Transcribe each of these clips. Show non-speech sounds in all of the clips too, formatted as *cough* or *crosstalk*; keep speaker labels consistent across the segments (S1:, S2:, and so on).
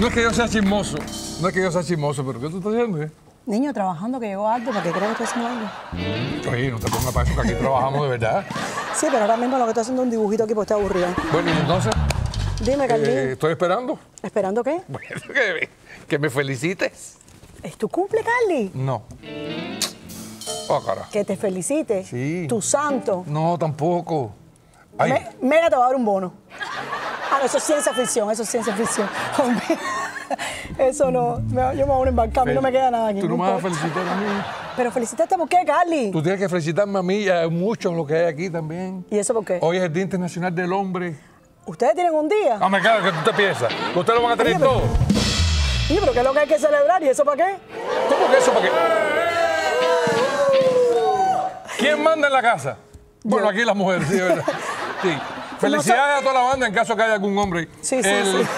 S1: No es que yo sea chismoso, no es que yo sea chismoso, pero ¿qué tú estás haciendo? eh?
S2: Niño, trabajando que llegó alto, ¿para qué crees que estoy haciendo algo?
S1: Oye, no te pongas para eso, que aquí trabajamos de verdad.
S2: Sí, pero ahora mismo lo que estoy haciendo es un dibujito aquí porque estoy aburrida.
S1: Bueno, y entonces,
S2: Dime, Carlín.
S1: eh, estoy esperando.
S2: ¿Esperando qué? *laughs*
S1: Bueno, que, que me felicites.
S2: ¿Es tu cumple, Carly?
S1: No. Oh, cara.
S2: Que te felicite.
S1: Sí.
S2: Tu santo.
S1: No, tampoco.
S2: Me- Mega te va a dar un bono. Ah, no, eso es ciencia ficción, eso es ciencia ficción. *laughs* Eso no. me- yo me voy a embarcar, a mí no me queda nada aquí.
S1: Tú no me vas a felicitar a mí.
S2: Pero felicitaste por qué, Carly.
S1: Tú tienes que felicitarme a mí y a muchos lo que hay aquí también.
S2: ¿Y eso por qué?
S1: Hoy es el Día Internacional del Hombre.
S2: Ustedes tienen un día.
S1: Ah, me claro, que tú te piensas. Ustedes lo van a tener todo.
S2: Sí, pero ¿qué es lo que hay que celebrar? ¿Y eso para qué?
S1: ¿Cómo que eso? ¿Para qué? ¿Quién manda en la casa? Bueno, aquí las mujeres, sí, de verdad. *laughs* Sí. Felicidades a toda la banda en caso que haya algún hombre.
S2: Sí, sí,
S1: El-
S2: sí.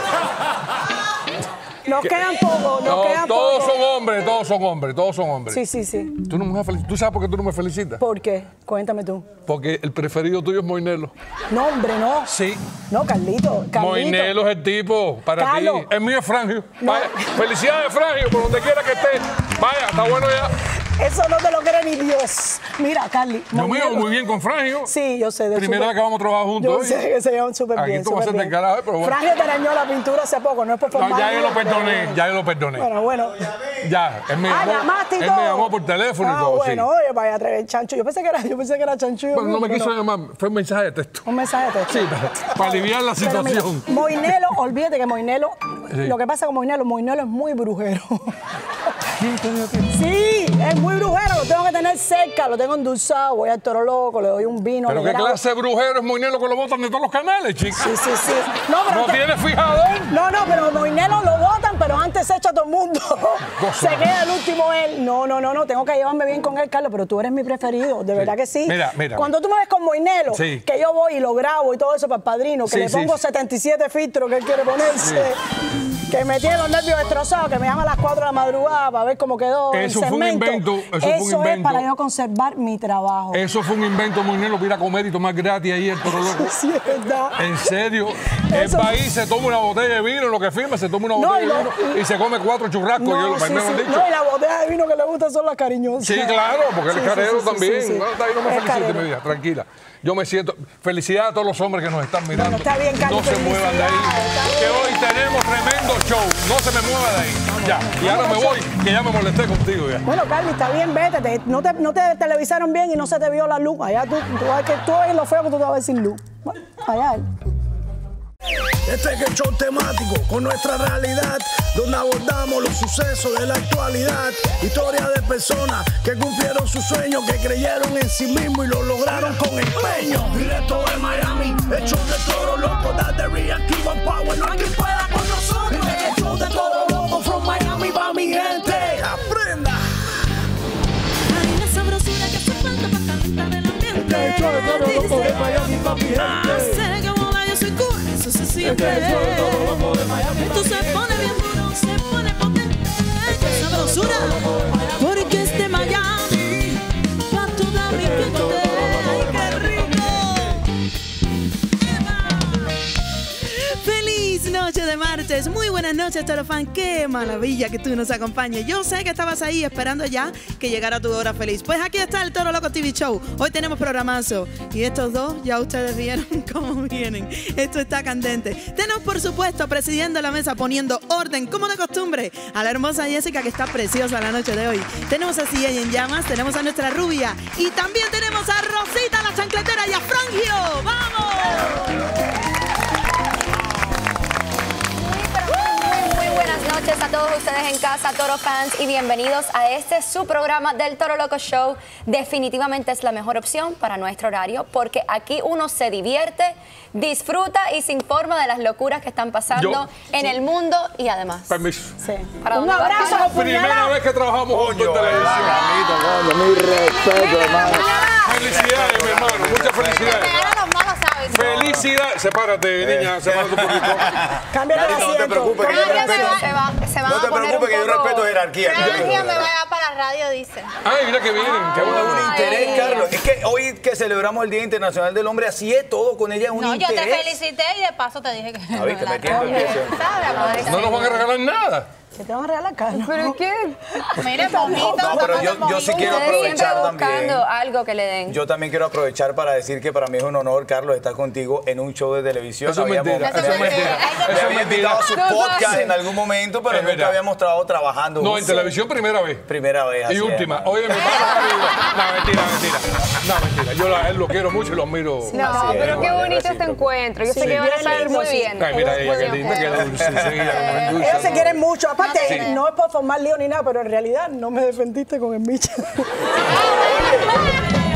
S2: Nos quedan pocos, nos
S1: No,
S2: quedan
S1: todos
S2: pocos.
S1: son hombres, todos son hombres, todos son hombres.
S2: Sí, sí, sí.
S1: ¿Tú, no me felici- ¿Tú sabes por qué tú no me felicitas?
S2: ¿Por qué? Cuéntame tú.
S1: Porque el preferido tuyo es Moinelo.
S2: No, hombre, no.
S1: Sí.
S2: No, Carlito. Carlito.
S1: Moinelo es el tipo para ti. El mío es Frangio.
S2: No.
S1: Vaya, felicidades, Frangio, por donde quiera que esté. Vaya, está bueno ya.
S2: Eso no te lo cree ni Dios. Mira, Carly.
S1: Yo me llevo muy bien con Frangio.
S2: Sí, yo sé. De
S1: Primera vez que vamos a trabajar juntos.
S2: Yo sé que se llevan súper
S1: Aquí
S2: bien.
S1: tú vas a carajo, pero bueno.
S2: Frangio te arañó la pintura hace poco, no es por
S1: No,
S2: formar.
S1: ya yo lo perdoné, ya yo lo perdoné.
S2: Bueno, bueno.
S1: Ya, él me
S2: Ah,
S1: llamó,
S2: y
S1: él me llamó por teléfono y
S2: ah,
S1: todo,
S2: bueno,
S1: sí.
S2: oye, vaya a traer chancho. Yo pensé que era, yo pensé que era.
S1: Bueno, no me quiso llamar, fue un mensaje de texto.
S2: Un mensaje de texto.
S1: Sí, para, para aliviar la
S2: mira,
S1: situación.
S2: Moinelo, olvídate que Moinelo,
S1: Sí.
S2: lo que pasa con Moinelo, Moinelo es muy brujero. Sí, es muy brujero, lo tengo que tener cerca, lo tengo endulzado, voy al toro loco, le doy un vino.
S1: Pero qué
S2: grabo.
S1: clase de brujero es Moinelo que lo botan de todos los canales, chica.
S2: Sí, sí, sí. No, pero
S1: No tiene fijador.
S2: No, no, pero Moinelo lo votan, pero antes se echa todo el mundo. *laughs* Se queda el último él. No, no, no, no, tengo que llevarme bien con él, Carlos, pero tú eres mi preferido, de verdad que sí.
S1: Mira, mira,
S2: Cuando tú me ves con Moinelo,
S1: Sí.
S2: que yo voy y lo grabo y todo eso para el padrino, que
S1: Sí,
S2: le pongo
S1: sí.
S2: 77 filtros que él quiere ponerse, que me tiene los nervios destrozados, que me llama a las 4 de la madrugada para ver cómo quedó el
S1: Eso fue un invento, eso fue un
S2: es para yo conservar mi trabajo.
S1: Eso fue un invento Moinelo para ir a comer y tomar gratis ahí el *laughs* toro loco.
S2: Sí, es verdad.
S1: En serio, el
S2: Eso-
S1: país se toma una botella de vino, lo que firma, se toma una botella de vino y, se come cuatro churrascos. yo,
S2: No, sí,
S1: me
S2: sí.
S1: dicho.
S2: no, y la botella de vino que le gusta son las cariñosas.
S1: Sí, claro, porque
S2: sí,
S1: carero también. No, ahí, no me
S2: carero.
S1: mi vida, tranquila. Yo me siento. Felicidades a todos los hombres que nos están mirando.
S2: Bueno, está bien, Carlos,
S1: No se muevan de ahí. Que hoy tenemos tremendo show. No se me mueva de ahí. Ya. Y ahora me voy, que ya me molesté contigo ya.
S2: Bueno, Carly, está bien, vete. te- no, te, no te televisaron bien y no se te vio la luz. Allá tú, tú, que tú ves lo feo que tú te vas a ver sin luz. Bueno, allá.
S3: Este es el show temático con nuestra realidad, donde abordamos los sucesos de la actualidad. Historias de personas que cumplieron sus sueños, que creyeron en sí mismos y lo lograron con empeño. Directo de Miami, el show de toro loco, date reactivo power, no hay quien pueda con nosotros. El show de toro loco, from Miami va mi gente. Aprenda.
S4: Hay una sabrosura que hace falta para calentar el ambiente.
S3: El show de toro loco de Miami va mi gente.
S4: Sé que moda yo soy Esto se pone bien duro, se pone potente. Porque es de Miami. Martes, muy buenas noches Toro Fan, qué maravilla que tú nos acompañes. Yo sé que estabas ahí esperando ya que llegara tu hora feliz. Pues aquí está el Toro Loco TV Show. Hoy tenemos programazo y estos dos ya ustedes vieron *laughs* cómo vienen. Esto está candente. Tenemos por supuesto presidiendo la mesa poniendo orden como de costumbre a la hermosa Jessica que está preciosa la noche de hoy. Tenemos a CJ en llamas, tenemos a nuestra rubia y también tenemos a Rosita la chancletera y a Frangio. ¡Vamos!
S5: Buenas noches a todos ustedes en casa, Toro fans, y bienvenidos a este su programa del Toro Loco Show. Definitivamente es la mejor opción para nuestro horario porque aquí uno se divierte, disfruta y se informa de las locuras que están pasando
S1: Yo-
S5: en el mundo y además.
S1: Permiso.
S2: Sí.
S5: ¿Para
S2: Un abrazo con
S1: Primera vez que trabajamos juntos en televisión.
S6: mi respeto, hermano.
S1: Felicidades, mi hermano. Muchas felicidades. Felicidad. Sepárate, niña, sepárate un poquito. *laughs*
S2: Cámbiate de
S7: no te preocupes, que yo respeto.
S5: Se va, se van
S7: No
S5: a
S7: te
S5: poner
S7: preocupes, que
S5: un
S7: yo
S5: poco-
S7: respeto jerarquía.
S6: Energía me va para la radio, dice.
S1: Ay, mira que vienen. Qué
S7: Es
S1: bueno.
S7: un interés, Carlos. Es que hoy que celebramos el Día Internacional del Hombre, así es todo con ella, es un
S6: No, yo
S7: interés.
S6: te felicité y de paso te dije que.
S7: Ah, viste, *laughs* metiendo el.
S1: No nos van a regalar nada.
S2: Que te van a regalar Carlos.
S5: ¿Pero qué?
S6: Mire, mojito.
S7: No, pero yo- yo sí quiero aprovechar también.
S5: algo que le den.
S7: Yo también quiero aprovechar para decir que para mí es un honor, Carlos, estar contigo en un show de televisión.
S1: Eso es
S7: Habíamos-
S1: mentira.
S6: Eso
S1: Eso es
S6: es
S1: mentira.
S6: mentira.
S7: Me
S1: Eso es
S7: había invitado a su podcast en algún momento, pero
S1: Es
S7: nunca
S1: verdad.
S7: habíamos estado trabajando.
S1: No, en televisión primera vez.
S7: Primera vez. así
S1: Y última. Oye, mi. No, mentira, mentira. No, mentira. Yo a él lo quiero mucho y lo admiro.
S7: Así
S8: No,
S7: es,
S8: pero qué bonito
S7: es
S8: este encuentro. Yo sé que van a estar muy bien.
S1: Ay, mira ella, qué linda, qué dulce.
S2: Ellos se quieren mucho. Aparte, no es por formar lío ni nada, pero en realidad no me defendiste con el Micha.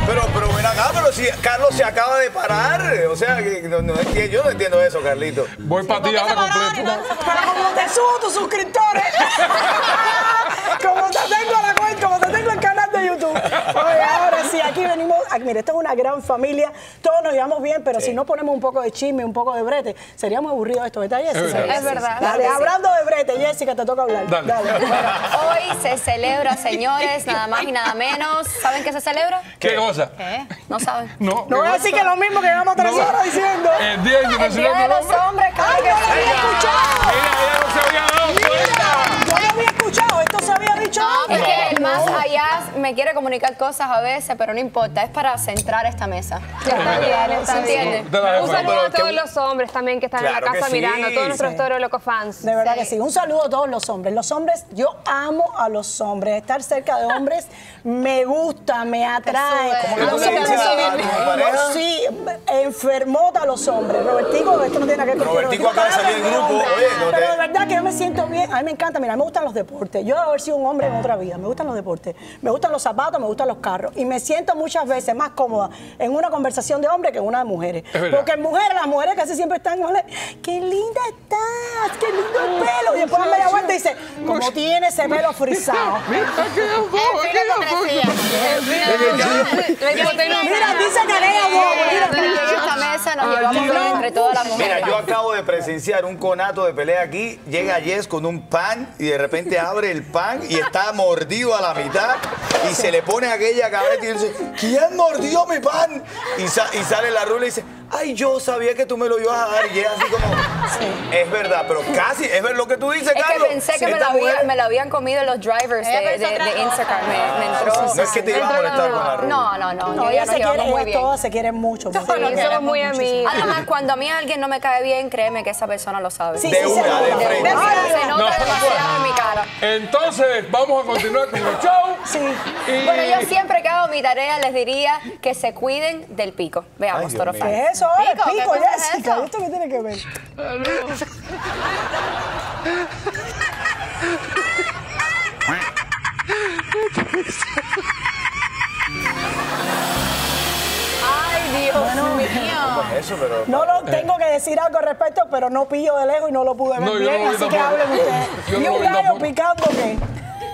S7: Pero, pero ven acá, pero si Carlos se acaba de parar. O sea, que no, no entiendo- yo no entiendo eso, Carlito.
S1: Voy para ti ahora completo.
S2: Pero como te subo tus suscriptores, *laughs* como te aquí venimos. ah, Mire, esto es una gran familia. Todos nos llevamos bien, pero si no ponemos un poco de chisme, un poco de brete, seríamos aburridos esto, ¿verdad, Jessica?
S1: Es verdad.
S8: Es verdad.
S2: Dale, hablando de brete, Jessica, te toca hablar.
S1: Dale.
S5: Hoy se celebra, señores, nada más y nada menos. ¿Saben qué se celebra?
S1: ¿Qué cosa?
S6: ¿Qué?
S5: No saben.
S1: No.
S2: No voy a decir que lo mismo que llevamos tres
S1: No.
S2: horas diciendo.
S1: El Día
S5: Día
S1: Internacional
S5: de los
S1: Hombre.
S5: Hombres,
S2: ¡Ay,
S5: que
S2: no lo
S5: sí.
S2: había escuchado!
S1: Mira, ella no se había dado cuenta.
S2: Yo lo había se había dicho
S5: Es
S2: antes.
S5: que el más allá me quiere comunicar cosas a veces, pero no importa, es para centrar esta mesa.
S8: Está bien, está Un saludo a todos los hombres también que están en la casa
S7: sí.
S8: mirando, a todos nuestros. Toro Loco fans.
S2: De verdad que sí. Un saludo a todos los hombres. Los hombres, yo amo a los hombres. Estar cerca de hombres me gusta, me atrae. Como
S7: ¿Qué
S2: no
S7: tú le
S2: sé
S7: dices a-
S2: cómo
S7: a tu
S2: decir.
S7: pareja?
S2: No, sí, enfermota a los hombres. Robertico, esto no tiene nada que ver con
S7: Robertico acaba de salir del grupo. Oye, no te-
S2: Pero de verdad que yo me siento bien. A mí me encanta. Mira, me gustan los deportes. Yo haber sido un hombre en otra vida. Me gustan los deportes. Me gustan los zapatos, me gustan los carros. Y me siento muchas veces más cómoda en una conversación de hombres que en una de mujeres. Porque en mujeres, las mujeres casi siempre están, "Ole, qué linda estás, qué lindo el pelo. Y después dan media vuelta y dice, como tiene ese pelo frisado. *laughs*
S1: Mira,
S2: dice que. Mira,
S7: yo acabo de presenciar un conato de pelea aquí. Llega Jess con un pan y de repente abre el pan y está mordido a la mitad y se le pone aquella cabeza y dice, ¿quién mordió mi pan? Y, y sale la rula y dice, ay, yo sabía que tú me lo ibas a dar. Y es así como, es verdad, pero casi, es ver lo que tú dices,
S5: Es que
S7: Carlos.
S5: pensé que me lo, había-
S7: mujer-
S5: me lo habían comido los drivers de, de-. Instagram. Me, me entró.
S7: No es que te iba a molestar con la rula.
S5: No, no, no.
S2: No,
S5: yo
S2: ella
S5: nos
S2: se
S5: llevamos
S2: quiere,
S5: muy
S2: ellas
S5: bien.
S2: todas se quieren mucho.
S8: Sí, somos muy amigas.
S5: Además, cuando a mí alguien no me cae bien, créeme que esa persona lo sabe.
S2: Sí,
S7: De
S2: sí,
S7: una,
S2: se
S7: de frente.
S5: Se nota
S1: No.
S5: demasiado en mi cara.
S1: Entonces, vamos a continuar con el show.
S2: Sí.
S5: Bueno, yo siempre que hago mi tarea les diría que se cuiden del pico. Veamos, Toro.
S2: ¿Qué es eso? Ahora?
S6: Pico, ¿qué
S2: pico,
S6: cosa es
S2: Jessica.
S6: eso?
S2: ¿Esto qué tiene que ver?
S5: Ay, Dios
S6: Mío.
S7: Eso, pero...
S2: No, no, tengo que decir algo al respecto, pero no pillo de lejos y no lo pude ver
S1: No, yo
S2: bien,
S1: no lo vi
S2: así que
S1: tampoco.
S2: hablen ustedes.
S1: Yo
S2: y
S1: lo
S2: un
S1: vi
S2: gallo
S1: tampoco.
S2: picando, ¿qué?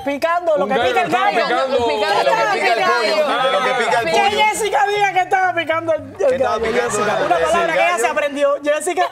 S2: Picando lo que pica el gallo.
S1: picando-
S7: De lo que pica el pollo, de lo que pica el
S2: Que
S7: pollo.
S2: Jessica diga que estaba picando el, gallo. Una palabra que ella se aprendió. Jessica,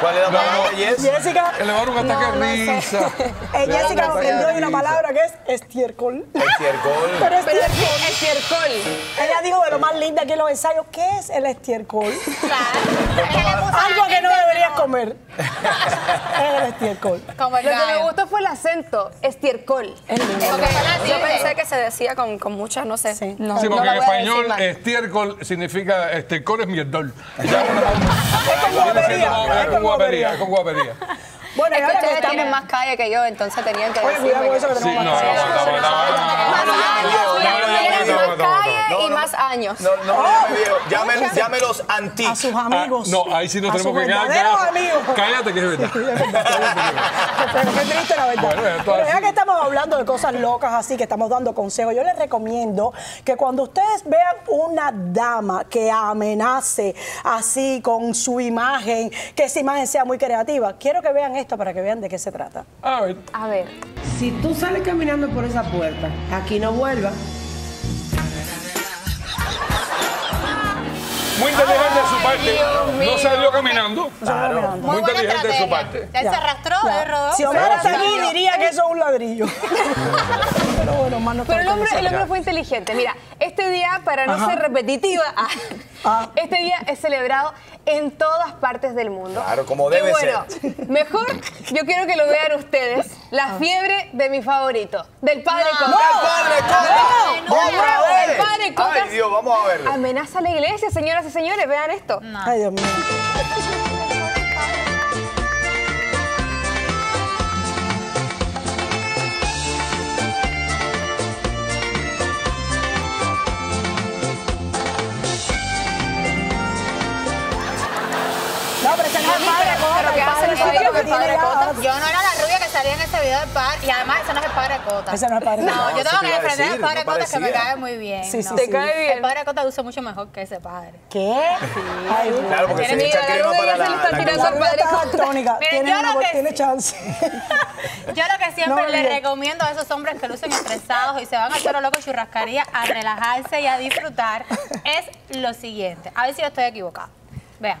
S7: ¿Cuál es la palabra, Jess?
S2: Jessica,
S1: Que le va a dar un ataque
S5: No, no
S1: de
S5: sé.
S1: risa.
S2: eh, Jessica aprendió
S7: ataque
S2: una
S7: de
S2: palabra que es estiércol.
S7: Estiércol. *laughs*
S2: Pero estiércol.
S8: Estiércol.
S2: Ella dijo de lo más linda aquí en los ensayos, ¿qué es el estiércol?
S6: Claro. *laughs*
S2: Algo que no deberías comer. es el estiércol.
S6: Como el
S8: Lo que me gustó fue el acento, estiércol.
S5: Yo pensé que se decía con, con muchas, no sé.
S2: Sí.
S5: No,
S1: Sí,
S5: no
S1: porque en español estiércol significa estercol es mierdol. *laughs*
S2: Es con guapería.
S1: Es con guapería, es con guapería.
S2: Bueno,
S5: Es que ustedes
S2: estamos-
S5: tienen más calle que yo, entonces tenían que
S2: Oye,
S5: decirme
S2: cuidado con eso que tenemos más calle.
S1: No,
S5: y
S7: no.
S5: más años.
S7: No, no, viejo. Llame, llámelos
S2: A
S7: antiques.
S2: sus amigos.
S1: Ah, no, ahí sí nos
S2: A
S1: tenemos que quedar
S2: amigos.
S1: Cállate que es verdad. *laughs*
S2: Pero qué triste la verdad.
S1: Bueno,
S2: Pero ya que estamos hablando de cosas locas así, que estamos dando consejos, yo les recomiendo que cuando ustedes vean una dama que amenace así con su imagen, que esa imagen sea muy creativa, quiero que vean esto para que vean de qué se trata.
S1: A ver,
S8: A ver.
S9: Si tú sales caminando por esa puerta, aquí no vuelvas.
S1: Muy inteligente de su parte. No salió caminando.
S2: Claro.
S1: Muy inteligente de su parte.
S6: Él se arrastró, él rodó.
S2: Si Omar está aquí, diría que eso es un ladrillo. Pero bueno, no está
S8: Pero el hombre, el hombre fue inteligente. Mira, este día, para no
S2: Ajá.
S8: ser repetitiva, ah,
S2: Ah.
S8: este día es celebrado en todas partes del mundo.
S7: Claro, como
S8: Y
S7: debe
S8: bueno, mejor yo quiero que lo vean ustedes, la fiebre de mi favorito, del padre Coca.
S7: ¡El padre Coca!
S8: No,
S7: ¡Vamos a ver!
S8: el padre Coca
S7: ¡Ay, Dios, vamos a verlo!
S8: amenaza a la iglesia, señoras y señores, vean esto.
S2: Ay, Dios mío. No, pero ese no es el padre Cota,
S5: pero ¿qué hace el padre
S2: que
S5: Cota?
S6: Yo no era la salía en ese video del par y además ese no es el padre Cota.
S2: Ese no es el padre
S6: No,
S2: Cota.
S6: yo
S7: eso
S6: tengo
S7: te
S6: que defender al padre
S7: no
S6: Cota que me cae muy bien.
S2: Sí, sí,
S6: ¿no?
S2: sí.
S8: ¿Te cae bien?
S6: El padre Cota luce mucho mejor que ese padre.
S2: ¿Qué? Ay, Dios.
S7: Claro, porque se echa
S8: la
S7: crema para la...
S8: le
S7: la
S2: La
S8: padre Cota.
S6: Mire,
S2: Tiene,
S6: yo
S2: una-
S6: lo que
S2: tiene
S6: sí-
S2: chance. *laughs*
S6: Yo lo que siempre
S2: No,
S6: les
S2: bien.
S6: recomiendo a esos hombres que lucen estresados y se van al toro loco churrascaría a relajarse y a disfrutar es lo siguiente. A ver si yo estoy equivocada. Vean.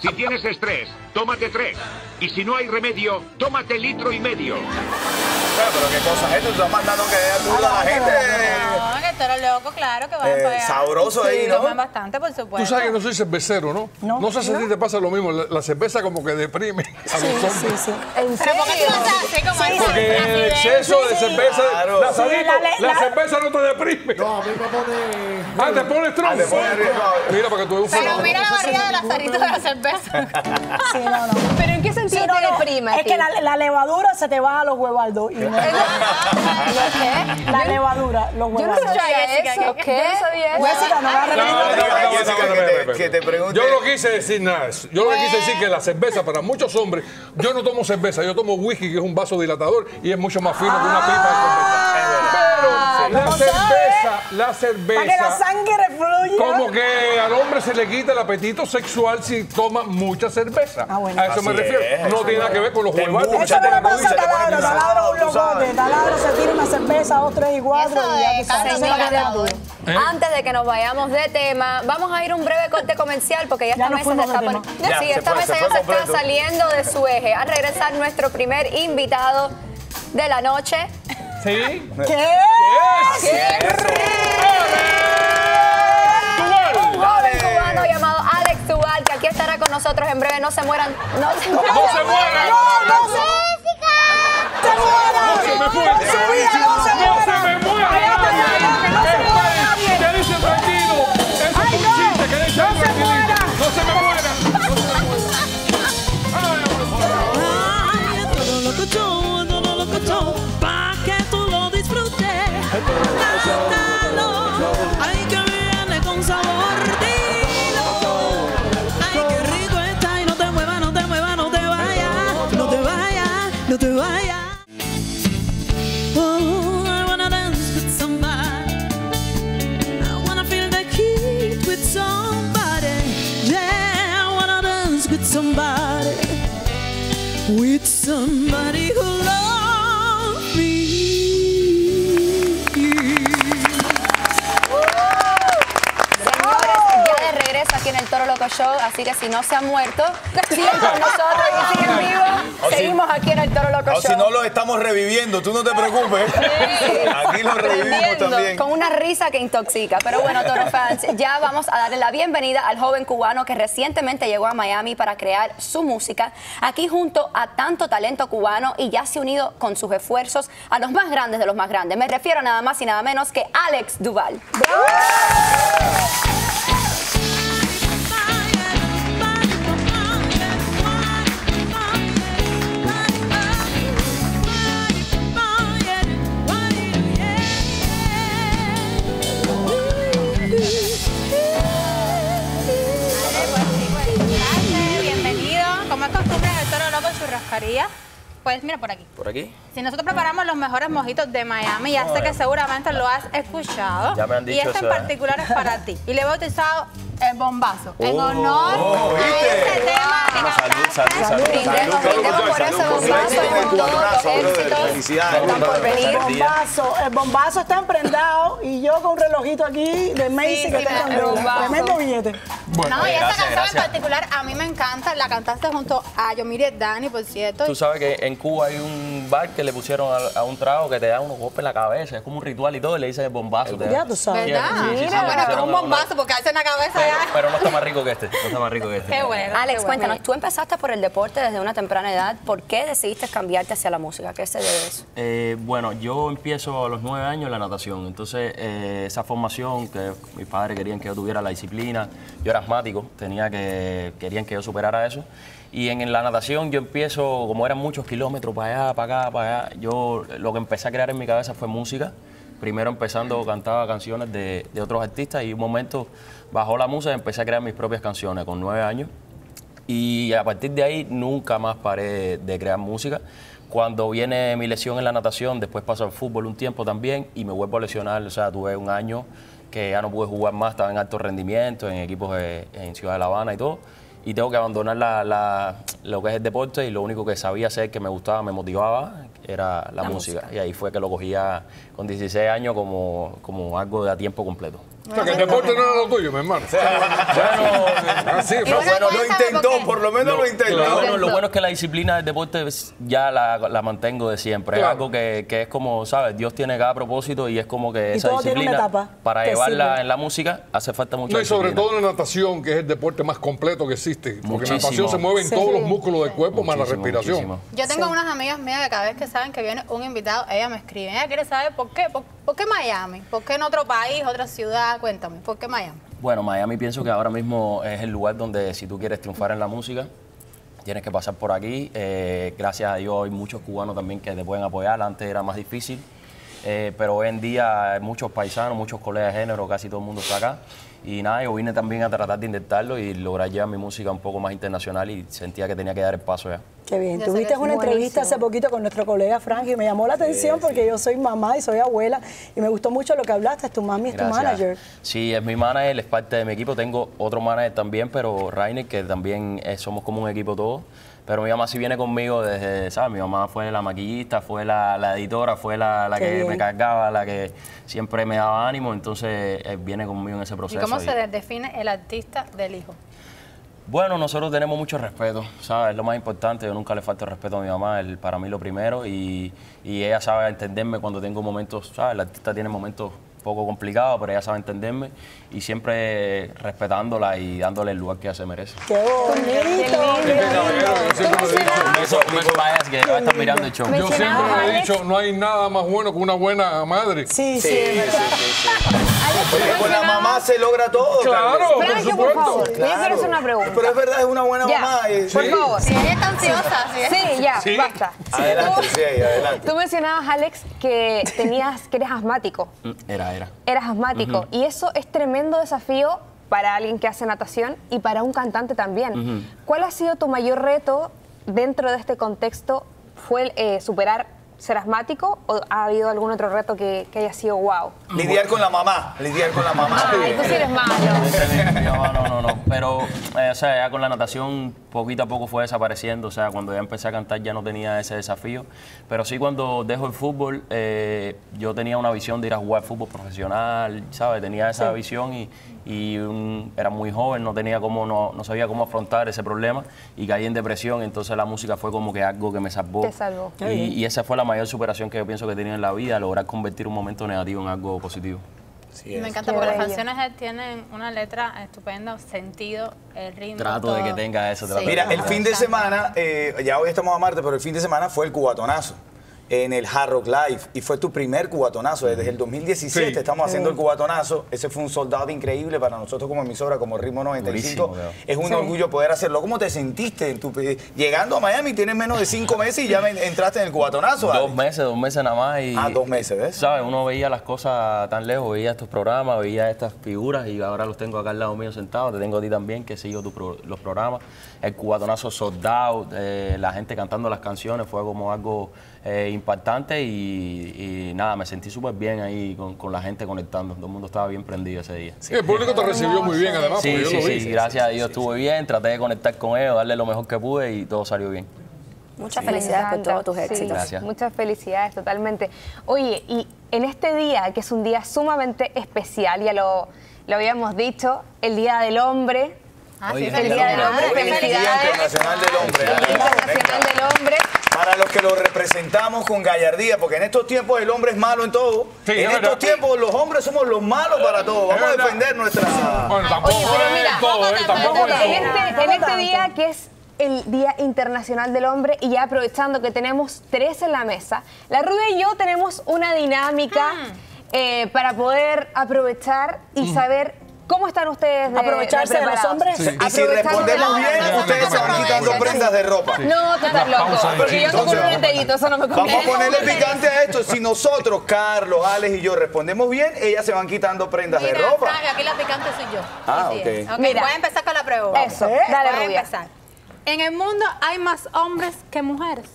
S10: Si tienes estrés, tómate tres. Y si no hay remedio, tómate litro y medio.
S7: Pero qué cosa es esto, tú estás mandando que ayuda a la gente.
S6: No, el toro loco, claro que van
S7: Eh,
S6: para allá.
S7: sabroso ahí, ¿no?
S6: Toman bastante, por supuesto.
S1: Tú sabes que no soy cervecero, ¿no?
S2: No.
S1: No, sé si a ti te pasa lo mismo. La, la cerveza como que deprime a los
S2: Sí,
S1: hombres.
S2: sí, sí.
S8: ¿En
S6: Pero ¿por qué tú
S8: serio?
S6: no estás así como esa-
S1: Porque el exceso de
S2: sí.
S1: cerveza,
S7: Claro.
S1: la,
S2: Sí, la-
S1: la
S2: la-
S1: cerveza no te deprime.
S3: No, a mí me pone.
S1: Ah, te pones tronco.
S7: Ah, te pones arriba.
S1: Mira, para que tú
S6: Pero mira la barriga de las aritos de la cerveza.
S2: Sí, no, no.
S8: ¿Pero en qué sentido
S2: Sí, no,
S8: te
S2: no.
S8: deprime?
S2: Es que la, la levadura se te baja a los huevaldos. Y no- La levadura, los
S8: Yo no sabía eso.
S6: ¿qué-
S8: Yo no sabía eso.
S2: Jessica, no va a
S1: No,
S2: repetir.
S1: no, no, no, no,
S7: Jessica,
S1: no, no,
S7: que te-
S1: no, no, no.
S7: pregunte-
S1: Yo no quise decir nada. Yo lo que quise decir que la cerveza, para muchos hombres, yo no tomo cerveza, yo tomo whisky, que es un vaso dilatador y es mucho más fino que una pipa de cerveza. La
S2: ¿cómo
S1: cerveza, la
S2: Para que la
S1: cerveza,
S2: sangre fluya.
S1: como que al hombre se le quita el apetito sexual si toma mucha cerveza.
S2: Ah, bueno.
S1: A eso me refiero.
S7: es,
S1: no tiene nada que ver con los
S7: embucha,
S2: Eso no le
S7: te
S2: pasa taladro, taladro un locote. Taladro se tira una cerveza, dos, tres y cuatro. Y ya lo.
S1: ¿Eh?
S5: Antes de que nos vayamos de tema, vamos a ir a un breve corte comercial porque ya esta
S2: Ya
S5: mesa se está poni-
S7: Ya,
S5: sí,
S7: se
S5: esta
S7: fue,
S5: mesa
S7: se
S5: ya se está saliendo de su eje. Al regresar nuestro primer invitado de la noche.
S1: ¿Sí?
S2: ¿Qué?
S5: Un joven cubano llamado Alex Tubal, que aquí estará con nosotros en breve. No se mueran. No se mueran.
S1: ¡No se mueran!
S2: ¡No, no se! ¡Se muera!
S1: ¡No se me muera!
S2: ¡Con su vida, no se
S1: ¡No
S2: muera!
S1: se me muera!
S2: No
S4: te vayas. Oh, I wanna dance with somebody. I wanna feel the heat with somebody. Yeah, I wanna dance with somebody with somebody who loves me.
S5: Señores, ya de regreso aquí en el Toro Loco Show, así que si no se han muerto, siguen con nosotros y siguen vivos.
S7: O si-
S5: Seguimos aquí en el Toro Loco
S7: O
S5: Show.
S7: si no lo estamos reviviendo, tú no te preocupes. *laughs* Aquí lo revivimos también.
S5: Con una risa que intoxica. Pero bueno, Toro *laughs* fans, ya vamos a darle la bienvenida al joven cubano que recientemente llegó a Miami para crear su música. Aquí junto a tanto talento cubano y ya se ha unido con sus esfuerzos a los más grandes de los más grandes. Me refiero a nada más y nada menos que Alex Duval.
S6: Gracias, Churrascaría, pues mira por aquí.
S7: ¿Por aquí?
S6: Si nosotros preparamos los mejores mojitos de Miami, ya sé que seguramente lo has escuchado.
S7: Ya me han
S6: Y
S7: dicho
S6: este en
S7: ¿eh?
S6: particular es para *laughs* ti. Y le he bautizado el bombazo. En
S7: Oh,
S6: honor a
S7: ¿viste?
S6: este tema que nos
S7: salud.
S5: Brindemos, brindemos por ese bombazo, con todos.
S7: Felicidades.
S5: Por
S2: El
S5: venir.
S2: bombazo, el bombazo está emprendado y yo con un relojito aquí de Macy
S6: Sí,
S2: que
S6: sí,
S2: está. Tremendo billete.
S1: Bueno,
S6: No, y esta canción
S7: gracias.
S6: en particular a mí me encanta. La cantaste junto a Yomire Dani, por cierto.
S11: Tú sabes que en Cuba hay un bar que le pusieron a, a un trago que te da unos golpes en la cabeza, es como un ritual y todo, y le dicen el bombazo.
S2: Ya tú sabes.
S6: ¿Verdad?
S11: Sí, sí, sí,
S6: Ah, bueno, pero un bombazo porque hace en la cabeza *laughs*
S11: Pero, no está más rico que este, no está más rico que este.
S6: Qué bueno.
S5: Alex,
S6: qué bueno.
S5: cuéntanos, tú empezaste por el deporte desde una temprana edad. ¿Por qué decidiste cambiarte hacia la música? ¿Qué se debe a eso?
S11: Eh, bueno, yo empiezo a los nueve años en la natación, entonces eh, esa formación que mis padres querían que yo tuviera la disciplina, yo era asmático, tenía que, querían que yo superara eso. Y en, la natación yo empiezo, como eran muchos kilómetros para allá, para acá, para allá, yo lo que empecé a crear en mi cabeza fue música. Primero empezando cantaba canciones de, de otros artistas y un momento bajó la música y empecé a crear mis propias canciones con nueve años. Y a partir de ahí nunca más paré de crear música. Cuando viene mi lesión en la natación, después paso al fútbol un tiempo también y me vuelvo a lesionar. O sea, tuve un año que ya no pude jugar más, estaba en alto rendimiento, en equipos de- en Ciudad de La Habana y todo. Y tengo que abandonar la- la- lo que es el deporte y lo único que sabía hacer, que me gustaba, me motivaba, era la, música. Y ahí fue que lo cogía con 16 años como, como algo de a tiempo completo.
S1: O sea, que el deporte no era lo tuyo, mi hermano. *laughs* Así, fue.
S7: Bueno, lo intentó, por lo menos lo intentó.
S11: Lo bueno, lo bueno es que la disciplina del deporte ya la, la mantengo de siempre.
S1: Claro.
S11: Es algo que, que es como, ¿sabes? Dios tiene cada propósito y es como que
S2: Y
S11: esa disciplina, para llevarla
S2: sirve.
S11: en la música, hace falta mucha
S1: No, y sobre
S11: disciplina.
S1: todo en la natación, que es el deporte más completo que existe. Porque en
S11: Muchísimo.
S1: natación se mueven
S2: Sí.
S1: todos los músculos del cuerpo más la respiración.
S11: muchísimo.
S6: Yo tengo unas amigas mías que cada vez que saben que viene un invitado, ella me escribe. Ella quiere saber por qué, por, por qué Miami, por qué en otro país, otra ciudad. Cuéntame, ¿por qué Miami?
S11: Bueno, Miami pienso que ahora mismo es el lugar donde si tú quieres triunfar en la música, tienes que pasar por aquí. Eh, gracias a Dios hay muchos cubanos también que te pueden apoyar. Antes era más difícil. Eh, pero hoy en día muchos paisanos, muchos colegas de género, casi todo el mundo está acá. Y nada, yo vine también a tratar de intentarlo y lograr llevar mi música un poco más internacional y sentía que tenía que dar el paso ya.
S2: Qué bien. Tuviste
S6: es
S2: una entrevista hace poquito con nuestro colega Frank y me llamó la atención porque yo soy mamá y soy abuela y me gustó mucho lo que hablaste. Tu mami es tu manager.
S11: Sí, es mi manager, es parte de mi equipo. Tengo otro manager también, pero Rainer, que también eh, somos como un equipo todos. Pero mi mamá sí viene conmigo desde, ¿sabes? Mi mamá fue la maquillista, fue la, la editora, fue la, la que
S2: bien.
S11: me cargaba, la que siempre me daba ánimo. Entonces, eh, viene conmigo en ese
S6: ¿Y
S11: proceso.
S6: cómo
S11: y-
S6: se define el artista del hijo?
S11: bueno, nosotros tenemos mucho respeto, ¿sabes? Es lo más importante. Yo nunca le falto el respeto a mi mamá, el, para mí lo primero. Y, y ella sabe entenderme cuando tengo momentos, ¿sabes? El artista tiene momentos poco complicados, pero ella sabe entenderme. Y siempre respetándola y dándole el lugar que ella se merece.
S2: Qué bonito.
S1: Qué caballero, yo siempre lo he dicho.
S11: Un beso, un beso para ella, que va a estar mirando el show.
S1: Yo siempre le he dicho, no hay nada más bueno que una buena madre.
S2: Sí, sí, es
S7: con la mamá se logra todo.
S1: Claro,
S7: Carlos.
S1: por supuesto.
S8: yo quiero hacer una pregunta.
S7: Pero es verdad, es una buena mamá. y-
S8: por
S7: sí.
S8: favor.
S6: Si ella está ansiosa, si ella-
S8: Sí, ya, basta.
S7: Adelante, sí, adelante.
S8: Tú mencionabas, Alex, que tenías, que eres asmático.
S11: Era, era.
S8: Eras asmático. Y eso es tremendo desafío para alguien que hace natación y para un cantante también. ¿Cuál ha sido tu mayor reto dentro de este contexto? ¿Fue eh, superar ser asmático o ha habido algún otro reto que, que haya sido wow?
S7: Lidiar con la mamá. Lidiar con la mamá.
S8: Ay, tú sí eres malo.
S11: No, no, no, no. Pero, eh, o sea, ya con la natación poquito a poco fue desapareciendo. O sea, cuando ya empecé a cantar ya no tenía ese desafío. Pero sí cuando dejo el fútbol, eh, yo tenía una visión de ir a jugar fútbol profesional, ¿sabes? Tenía esa visión y, y un- era muy joven, no tenía cómo, no, no sabía cómo afrontar ese problema y caí en depresión. Entonces la música fue como que algo que me salvó.
S8: Te salvó.
S11: Y, y esa fue la mayor superación que yo pienso que he tenido en la vida, lograr convertir un momento negativo en algo positivo.
S7: Sí,
S6: me encanta porque las canciones tienen una letra estupenda, sentido, el ritmo.
S11: Trato de que tenga eso,
S7: Mira, el fin de semana, eh, ya hoy estamos a Marte, pero el fin de semana fue el cubatonazo en el Hard Rock Live y fue tu primer cubatonazo. Desde el 2017
S1: Sí.
S7: estamos haciendo el cubatonazo. Ese fue un soldado increíble para nosotros como emisora, como Ritmo 95.
S11: Durísimo,
S7: es un orgullo poder hacerlo. ¿Cómo te sentiste? en tu- llegando a Miami, tienes menos de cinco meses y ya me- entraste en el cubatonazo.
S11: Dos
S7: Alex?
S11: meses, dos meses nada más. Y,
S7: Ah, dos meses, ¿ves?
S11: ¿Sabes? Uno veía las cosas tan lejos, veía estos programas, veía estas figuras y ahora los tengo acá al lado mío sentados. Te tengo a ti también, que sigo tu pro- los programas. El cubatonazo soldado, la gente cantando las canciones, fue como algo eh, impactante y, y nada, me sentí súper bien ahí con, con la gente conectando. Todo el mundo estaba bien prendido ese día.
S1: Sí, el público te recibió muy bien, además,
S11: Sí,
S1: yo
S11: sí,
S1: lo vi.
S11: sí, gracias a Dios estuve bien, traté de conectar con ellos, darle lo mejor que pude y todo salió bien.
S5: Muchas felicidades por todos tus
S8: sí.
S5: éxitos.
S11: Gracias.
S8: Muchas felicidades, totalmente. Oye, y en este día, que es un día sumamente especial, ya lo, lo habíamos dicho, el Día del Hombre.
S6: Ah,
S7: Oye,
S6: sí,
S8: el Día del Hombre,
S7: el Día
S8: felicidades.
S7: Internacional del Hombre.
S8: El Día Internacional del Hombre.
S7: Para los que lo representamos con gallardía, porque en estos tiempos el hombre es malo en todo.
S1: Sí,
S7: en
S1: es
S7: estos
S1: verdad.
S7: tiempos los hombres somos los malos para todo. Vamos a defender nuestra.
S1: Bueno, tampoco
S8: Oye, pero
S1: es
S8: mira,
S1: todo, ¿eh? Tampoco es
S8: En este, en este día que es el Día Internacional del Hombre y ya aprovechando que tenemos tres en la mesa, la Rubia y yo tenemos una dinámica eh, para poder aprovechar y saber cómo están ustedes de,
S2: Aprovecharse de los hombres.
S7: Y si respondemos
S8: de-
S7: bien,
S6: no,
S7: ustedes
S6: no,
S7: se van quitando prendas de ropa.
S8: No, tú estás loco. Porque yo
S7: Entonces,
S8: un enterito, eso no me
S7: Vamos a
S8: conviene.
S7: ponerle picante a esto. Si nosotros, Carlos, Alex y yo respondemos bien, ellas se van quitando prendas de ropa.
S6: Frank, aquí la picante soy yo.
S7: Ah,
S6: Sí,
S7: ok.
S6: es. Ok,
S8: Mira.
S6: voy a empezar con la pregunta.
S8: Eso,
S2: ¿Eh?
S8: dale,
S6: Voy a empezar. En el mundo hay más hombres que mujeres.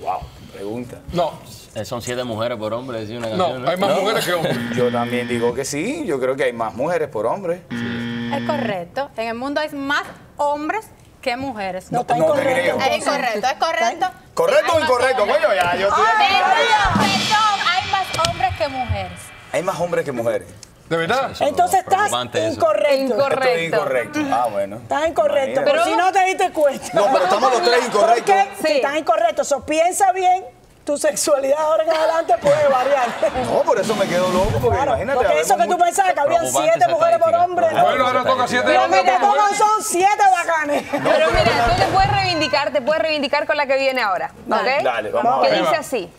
S7: Wow, pregunta.
S1: No,
S11: Eh, Son siete mujeres por hombre, decía una
S1: no,
S11: canción.
S1: hay más mujeres que hombres.
S7: Yo también digo que sí. Yo creo que hay más mujeres por hombres.
S6: Es correcto. En el mundo hay más hombres que mujeres.
S2: No, está
S7: No te
S2: incorrecto.
S7: creo.
S6: Es incorrecto, es correcto.
S7: ¿Correcto
S6: Sí,
S7: o incorrecto? Coño, ya, yo estoy
S6: Perdón,
S7: aquí.
S6: perdón, hay más hombres que mujeres.
S7: Hay más hombres que mujeres.
S1: ¿De verdad?
S2: Entonces estás incorrecto.
S8: Incorrecto.
S7: Estoy incorrecto. Ah, bueno.
S2: Estás incorrecto. Pero si no te diste cuenta.
S7: No, pero estamos los tres incorrectos.
S2: Porque
S8: Sí.
S2: si estás incorrecto, so, piensa bien, tu sexualidad ahora en adelante puede variar.
S7: No, por eso me quedo loco, porque
S2: Claro,
S7: imagínate.
S2: porque eso que tú pensabas que habían siete mujeres por hombre.
S1: Bueno, ahora toca siete
S2: Lo
S1: hombres
S2: que te
S1: por
S2: tocan son siete bacanes.
S8: Pero mira, tú te puedes reivindicar, te puedes reivindicar con la que viene ahora.
S2: Dale.
S8: ¿ok?
S7: Dale, vamos a
S8: Que
S7: ver.
S8: dice así: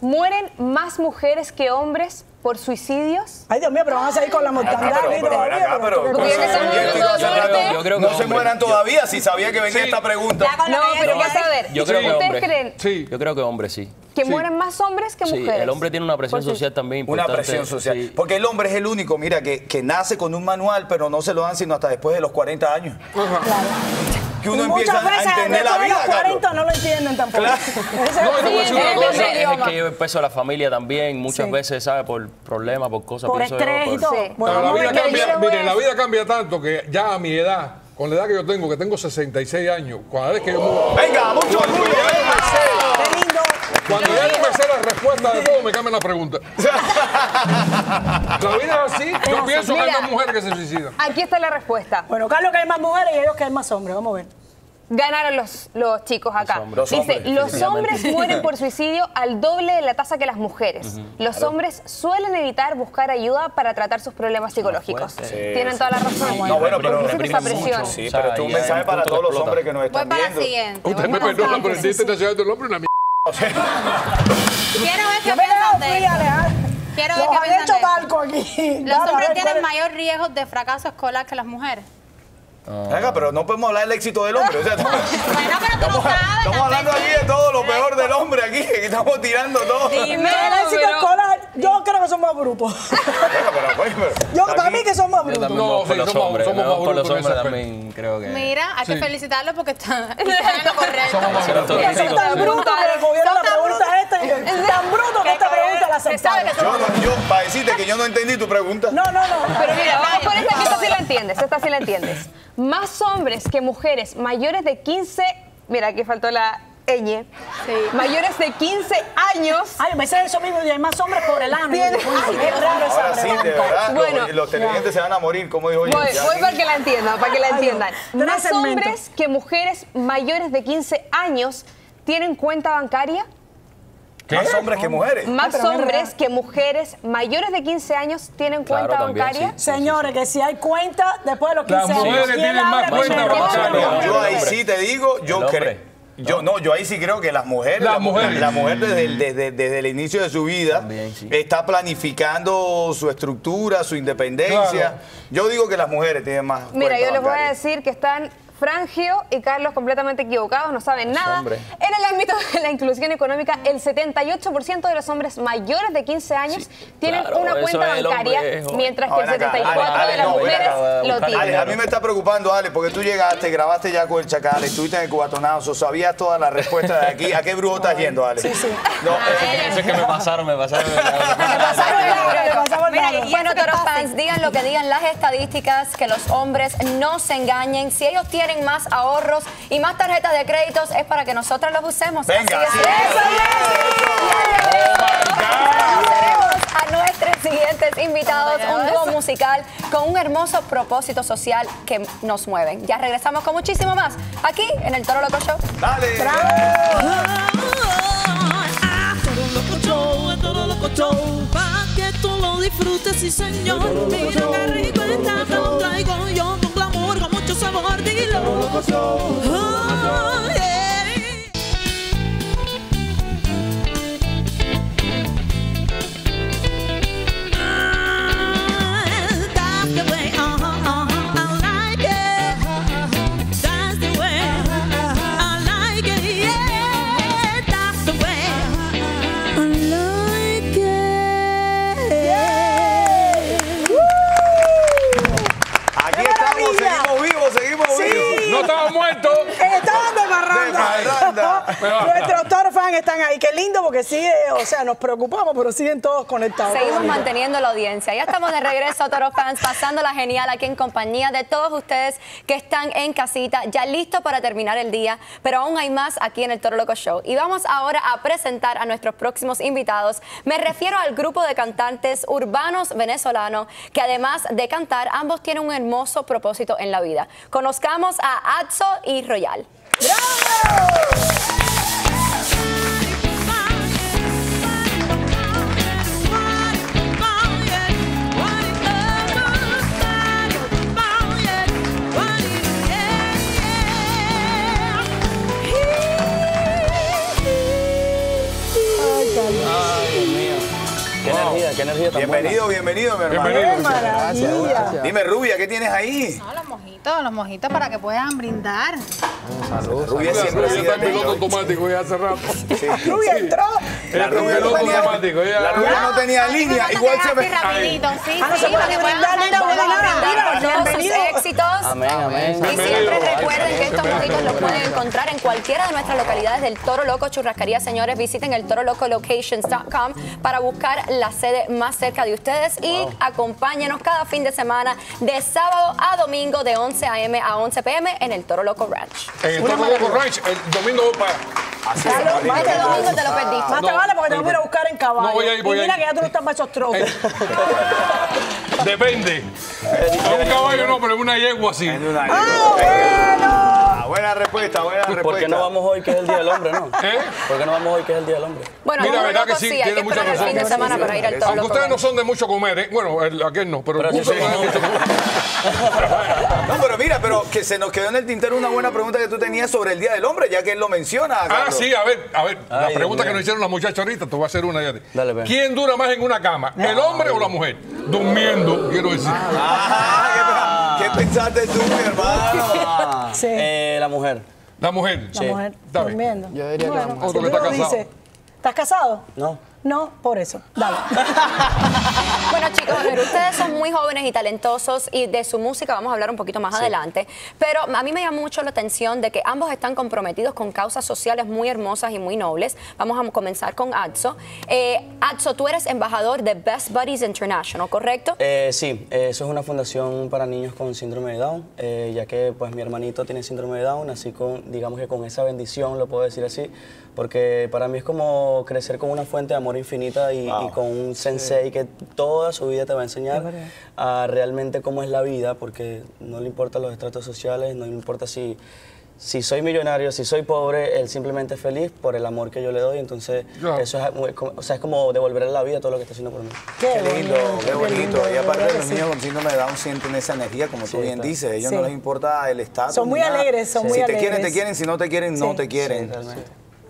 S8: ¿Mueren más mujeres que hombres por suicidios?
S2: Ay, Dios mío, pero van a salir con la mortandad aquí todavía.
S7: pero-
S2: pero-
S7: Yo
S8: muertos,
S7: creo-
S8: ¿no?
S11: que
S7: se mueran todavía si sabía que venía esta pregunta.
S6: Ya
S8: No, pero
S6: ella
S8: vas a ver.
S11: Yo creo que
S8: ¿Ustedes
S11: hombre.
S8: creen
S1: Sí.
S11: Yo creo que hombre, sí.
S8: Que
S1: Sí.
S8: mueren más hombres que
S11: Sí,
S8: mujeres?
S11: el hombre tiene una presión social también
S7: Una presión social.
S11: sí.
S7: Porque el hombre es el único, mira, que, que nace con un manual, pero no se lo dan sino hasta después de los 40 años. Que uno
S2: Y
S7: empieza
S2: muchas veces
S7: a entender la vida,
S2: los
S7: Carlos.
S2: 40 no lo entienden tampoco.
S7: Claro. *laughs*
S1: No, y te voy a decir una
S8: Sí,
S1: cosa.
S8: sí,
S11: Es el
S8: idioma.
S11: que lleva el peso de la familia también, muchas
S2: Sí.
S11: veces, ¿sabes? Por problemas, por cosas.
S2: por
S11: pienso yo,
S2: estrés y todo. Bueno,
S1: la
S2: a
S1: vida cambia, miren, la vida cambia tanto que ya a mi edad, con la edad que yo tengo, que tengo 66 años, cuando vez que yo
S7: Venga, mucho orgullo.
S1: Cuando yo me sé la respuesta de todo, me cambian la pregunta. *laughs* la vida es así. Yo pienso que hay
S8: Mira.
S1: más mujeres que se suicidan.
S8: Aquí está la respuesta.
S2: Bueno, Carlos que hay más mujeres y ellos que hay más hombres. Vamos a ver.
S8: Ganaron los, los chicos acá.
S11: hombres.
S7: Los
S8: Dice,
S7: hombres,
S8: los hombres mueren por suicidio al doble de la tasa que las mujeres. Los hombres suelen evitar buscar ayuda para tratar sus problemas psicológicos.
S11: fuerte.
S8: Tienen toda la razón.
S7: No, bueno, pero
S8: existe esa presión.
S11: mucho.
S7: Sí,
S11: O sea,
S7: pero esto es un mensaje para todos los hombres que nos
S6: Voy
S7: están
S6: para la
S7: viendo.
S6: siguiente.
S1: Usted
S6: voy
S1: me perdona, pero el Día Internacional del Hombre una.
S6: Quiero ver qué piensan de esto. Quiero ver
S2: Los
S6: qué piensan de esto. Los hombres tienen mayor riesgo de fracaso escolar que las mujeres.
S7: Venga, pero no podemos hablar del éxito del hombre. O sea, *laughs* estamos,
S6: Bueno, pero tú no sabes.
S7: estamos hablando aquí de todo lo peor del hombre aquí, que estamos tirando todo.
S8: Dime,
S2: El éxito
S8: pero-
S2: escolar, yo creo que son más brutos.
S7: Venga, pero, coño, pero-
S2: Yo, para
S7: aquí-
S2: mí que son más brutos.
S1: No, sí,
S11: los
S1: somos-
S11: hombres.
S1: somos
S11: me
S1: más
S11: los
S1: brutos ese
S11: hombres también, creo que.
S6: Mira, hay que
S1: Sí.
S6: felicitarlos porque están, están en lo correcto.
S1: Somos más
S2: Que son tan
S11: Sí.
S2: brutos que cogieron la
S6: Son tan
S2: pregunta esta *laughs* tan brutos que esta pregunta la aceptaron.
S7: Yo, no- yo, para decirte que yo no entendí tu pregunta.
S2: No, no, no.
S8: Pero mira, vamos con esta que esta sí la entiendes, esta sí la entiendes. Más hombres que mujeres mayores de 15, mira, aquí faltó la ñ, mayores de 15 años.
S2: Ay, me sé eso mismo y hay más hombres por el ano. Ay, qué raro esa
S7: Ahora sí, de verdad,
S8: Bueno.
S7: los, los televidentes se van a morir, como dijo
S8: Voy,
S7: yo.
S8: Voy
S7: aquí-
S8: para que la entiendan, para que la
S2: Ay,
S8: entiendan.
S2: Dios.
S8: Más hombres que mujeres mayores de 15 años tienen cuenta bancaria.
S7: Más hombres que mujeres.
S8: Más
S2: pero es
S8: hombres que mujeres mayores de 15 años tienen
S11: Claro,
S8: cuenta
S11: también,
S8: bancaria.
S11: sí.
S2: Señores, que si hay cuenta después de los 15
S1: Las
S2: años.
S1: mujeres
S2: ¿quién
S1: tienen más cuenta bancaria.
S7: Yo ahí sí te digo, yo creo. Yo no, yo ahí sí creo que las mujeres,
S1: Las
S7: la, mu-
S1: mujeres.
S7: la mujer desde el, desde, desde el inicio de su vida
S11: También, sí.
S7: está planificando su estructura, su independencia.
S1: Claro.
S7: Yo digo que las mujeres tienen más.
S8: Mira, yo les voy a decir que están Frangio y Carlos completamente equivocados, no saben nada.
S11: hombre.
S8: En el ámbito de la inclusión económica, el 78% de los hombres mayores de 15 años tienen
S11: claro,
S8: una
S11: eso
S8: cuenta
S11: es
S8: bancaria,
S11: hombre,
S8: mientras que el
S7: Ahora acá,
S8: 74%
S7: Ale,
S8: de las
S7: no,
S8: mujeres lo
S7: Ale,
S8: tienen.
S7: a mí me está preocupando, Ale, porque tú llegaste, grabaste ya con el Chacal, estuviste en el cubatonazo, sabías todas las respuestas de aquí. ¿A qué brujo estás yendo, Ale? Sí, sí. No, eh,
S11: Ese que me pasaron, me pasaron.
S2: pasaron el dato, le pasamos el
S5: Mira,
S2: dato.
S5: bueno, Toro fans, digan lo que digan las estadísticas, que los hombres no se engañen. Si ellos tienen más ahorros y más tarjetas de créditos, es para que nosotros los usemos.
S7: Venga,
S5: Así
S7: sí,
S5: es.
S7: eso
S5: Conoceremos a nuestros siguientes invitados, un dúo musical con un hermoso propósito social que nos mueven. Ya regresamos con muchísimo más aquí en el Toro Loco Show.
S7: Dale.
S4: Todo loco show, todo loco show, pa' que tú lo disfrutes, sí señor. Mira qué rico está, te lo traigo yo sabor, dilo. Oh, yeah. *laughs*
S2: Nuestros Toro fans están ahí. Qué lindo porque sigue, o sea, nos preocupamos, pero siguen todos conectados.
S5: Seguimos manteniendo la audiencia. Ya estamos de regreso, Toro Fans, pasándola genial aquí en compañía de todos ustedes que están en casita, ya listos para terminar el día, pero aún hay más aquí en el Toro Loco Show. Y vamos ahora a presentar a nuestros próximos invitados. Me refiero al grupo de cantantes urbanos venezolanos que además de cantar, ambos tienen un hermoso propósito en la vida. Conozcamos a Adso y Royal.
S11: Qué energía, tan
S7: Bienvenido, bienvenido, mi hermano.
S1: Bienvenido.
S2: ¡Qué maravilla!
S7: Dime, Rubia, ¿qué tienes ahí?
S6: No, los mojitos, los mojitos para que puedan brindar.
S7: Rubia
S1: La
S7: siempre ha
S1: rubia
S7: sido
S1: piloto automático ya hace rato. *laughs*
S2: Rubia entró.
S1: En
S7: rubia no tenía-
S1: automático.
S7: La Rubia no tenía línea, igual se ve.
S6: rapidito, sí,
S2: Ah, no
S6: sí,
S2: se puede
S6: para que puedan
S2: brindar, mira, mira, bienvenido.
S5: éxitos.
S11: Amén, amén.
S5: Y siempre recuerden que estos mojitos los pueden encontrar en cualquiera de nuestras localidades del Toro Loco Churrascaría. Señores, visiten el torolocolocations.com para buscar la sede más cerca de ustedes y acompáñenos cada fin de semana de sábado a domingo de 11 a.m. a 11 p.m. en el Toro Loco Ranch.
S1: En el Toro Loco Ranch, el domingo para.
S7: Así
S2: Carlos,
S7: es,
S2: más
S5: Este
S2: te
S5: domingo te lo perdiste.
S2: Más te vale porque te voy a ir a buscar en caballo.
S1: No, voy a ir, voy
S2: y
S1: a
S2: mira
S1: ir.
S2: que ya tú no estás para esos trotes.
S1: Depende. A *laughs* un caballo no, pero es una yegua así.
S7: En una-
S2: ¡Ah,
S7: Ah, buena respuesta, buena respuesta.
S11: ¿Por qué no vamos hoy que es el Día del Hombre, no? *laughs*
S1: ¿Eh?
S11: ¿Por qué no vamos hoy que es el Día del Hombre?
S5: Bueno,
S1: Mira, verdad que sí, tiene
S5: que
S1: mucha razón.
S5: fin de semana para ir al
S1: Aunque ustedes no son de mucho comer, ¿eh? Bueno, el- aquel no, pero,
S11: Pero sí
S1: no mucho
S7: No, pero mira, pero que se nos quedó en el tintero una buena pregunta que tú tenías sobre el Día del Hombre, ya que él lo menciona.
S1: Ah,
S7: Carlos.
S1: sí, a ver, a ver. la
S11: Ay,
S1: pregunta
S11: Dios
S1: que nos hicieron las muchachas ahorita, te voy a hacer una ya.
S11: Dale.
S1: ¿Quién dura más en una cama, el hombre o la mujer? Durmiendo, quiero decir.
S7: Ah, ¿qué, pensaste tú, mi hermano? *laughs*
S2: Sí,
S11: Eh, la mujer.
S1: La mujer.
S2: la mujer
S1: Está bien.
S2: durmiendo.
S12: Yo diría que la mujer.
S1: Otro que está casado.
S2: ¿Estás casado?
S11: No.
S2: No, por eso. Dale. *laughs*
S5: Bueno, chicos, a ver, ustedes son muy jóvenes y talentosos y de su música vamos a hablar un poquito más adelante. Pero a mí me llama mucho la atención de que ambos están comprometidos con causas sociales muy hermosas y muy nobles. Vamos a comenzar con Adso. Eh, Adso, tú eres embajador de Best Buddies International, ¿correcto?
S11: Eh, sí, eso es una fundación para niños con síndrome de Down, eh, ya que pues mi hermanito tiene síndrome de Down, así con, digamos que con esa bendición, lo puedo decir así, porque para mí es como crecer con una fuente de amor infinita y, y con un sensei que toda su vida te va a enseñar a realmente cómo es la vida, porque no le importan los estratos sociales, no le importa si... Si soy millonario, si soy pobre, él simplemente es feliz por el amor que yo le doy. Entonces, eso es, o sea, es como devolverle la vida todo lo que está haciendo por mí.
S7: Qué lindo, qué bonito. Y aparte los niños con síndrome de Down sienten esa energía, como tú
S11: Sí,
S7: bien
S11: claro.
S7: dices. A ellos
S2: Sí.
S7: no les importa el estatus.
S2: Son muy
S7: nada.
S2: alegres, son muy
S7: Si te quieren,
S2: alegres.
S7: te quieren. Si no te quieren, no
S2: Sí.
S7: te quieren.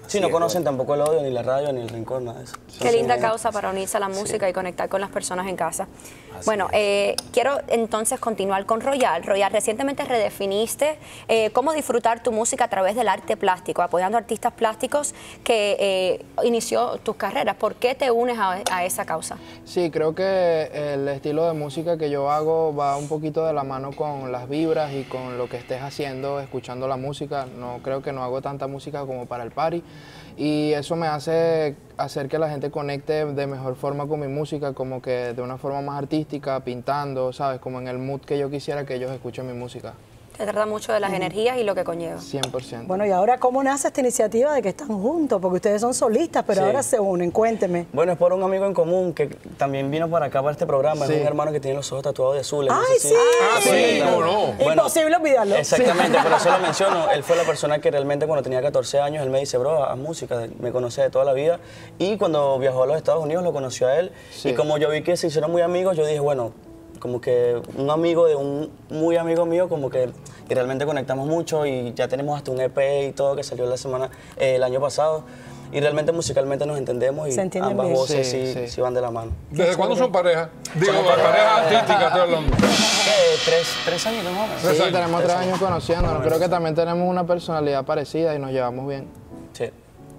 S11: Sí,
S12: no conocen tampoco el odio, ni la radio, ni el rencor, nada de eso.
S5: Qué linda causa para unirse a la música y conectar con las personas en casa. bueno, eh, quiero entonces continuar con Royal. Royal, recientemente redefiniste eh, cómo disfrutar tu música a través del arte plástico, apoyando a artistas plásticos que eh, inició tus carreras. ¿Por qué te unes a, a esa causa?
S13: Sí, creo que el estilo de música que yo hago va un poquito de la mano con las vibras y con lo que estés haciendo, escuchando la música. No creo que no hago tanta música como para el party y eso me hace hacer que la gente conecte de mejor forma con mi música, como que de una forma más artística, pintando, ¿sabes? Como en el mood que yo quisiera que ellos escuchen mi música.
S5: Se trata mucho de las energías y lo que conlleva.
S13: 100%.
S2: Bueno, y ahora, ¿cómo nace esta iniciativa de que están juntos? Porque ustedes son solistas, pero
S12: Sí.
S2: ahora se unen. Cuénteme.
S12: Bueno, es por un amigo en común que también vino para acá, para este programa.
S2: Sí.
S12: Es un hermano que tiene los ojos tatuados de azules. no
S2: ¡Ay, sí!
S1: Ah, sí, cómo no.
S12: Bueno,
S2: Imposible olvidarlo.
S12: Exactamente, por eso lo *laughs* menciono. Él fue la persona que realmente cuando tenía 14 años, él me dice, bro, haz música, me conoce de toda la vida. Y cuando viajó a los Estados Unidos lo conoció a él. Y como yo vi que se hicieron muy amigos, yo dije, bueno, como que un amigo de un muy amigo mío, como que y realmente conectamos mucho y ya tenemos hasta un EP y todo que salió la semana, eh, el año pasado. Y realmente musicalmente nos entendemos y
S2: Se
S12: ambas
S2: bien.
S12: voces
S13: Sí,
S12: sí,
S13: sí.
S12: sí van de la mano.
S1: ¿Desde cuándo son pareja? Digo, pareja artística, estoy hablando. *laughs*
S12: ¿Tres, tres años más o menos?
S1: Tres
S13: Sí,
S1: años.
S13: tenemos tres años conociéndonos. Creo que también tenemos una personalidad parecida y nos llevamos bien.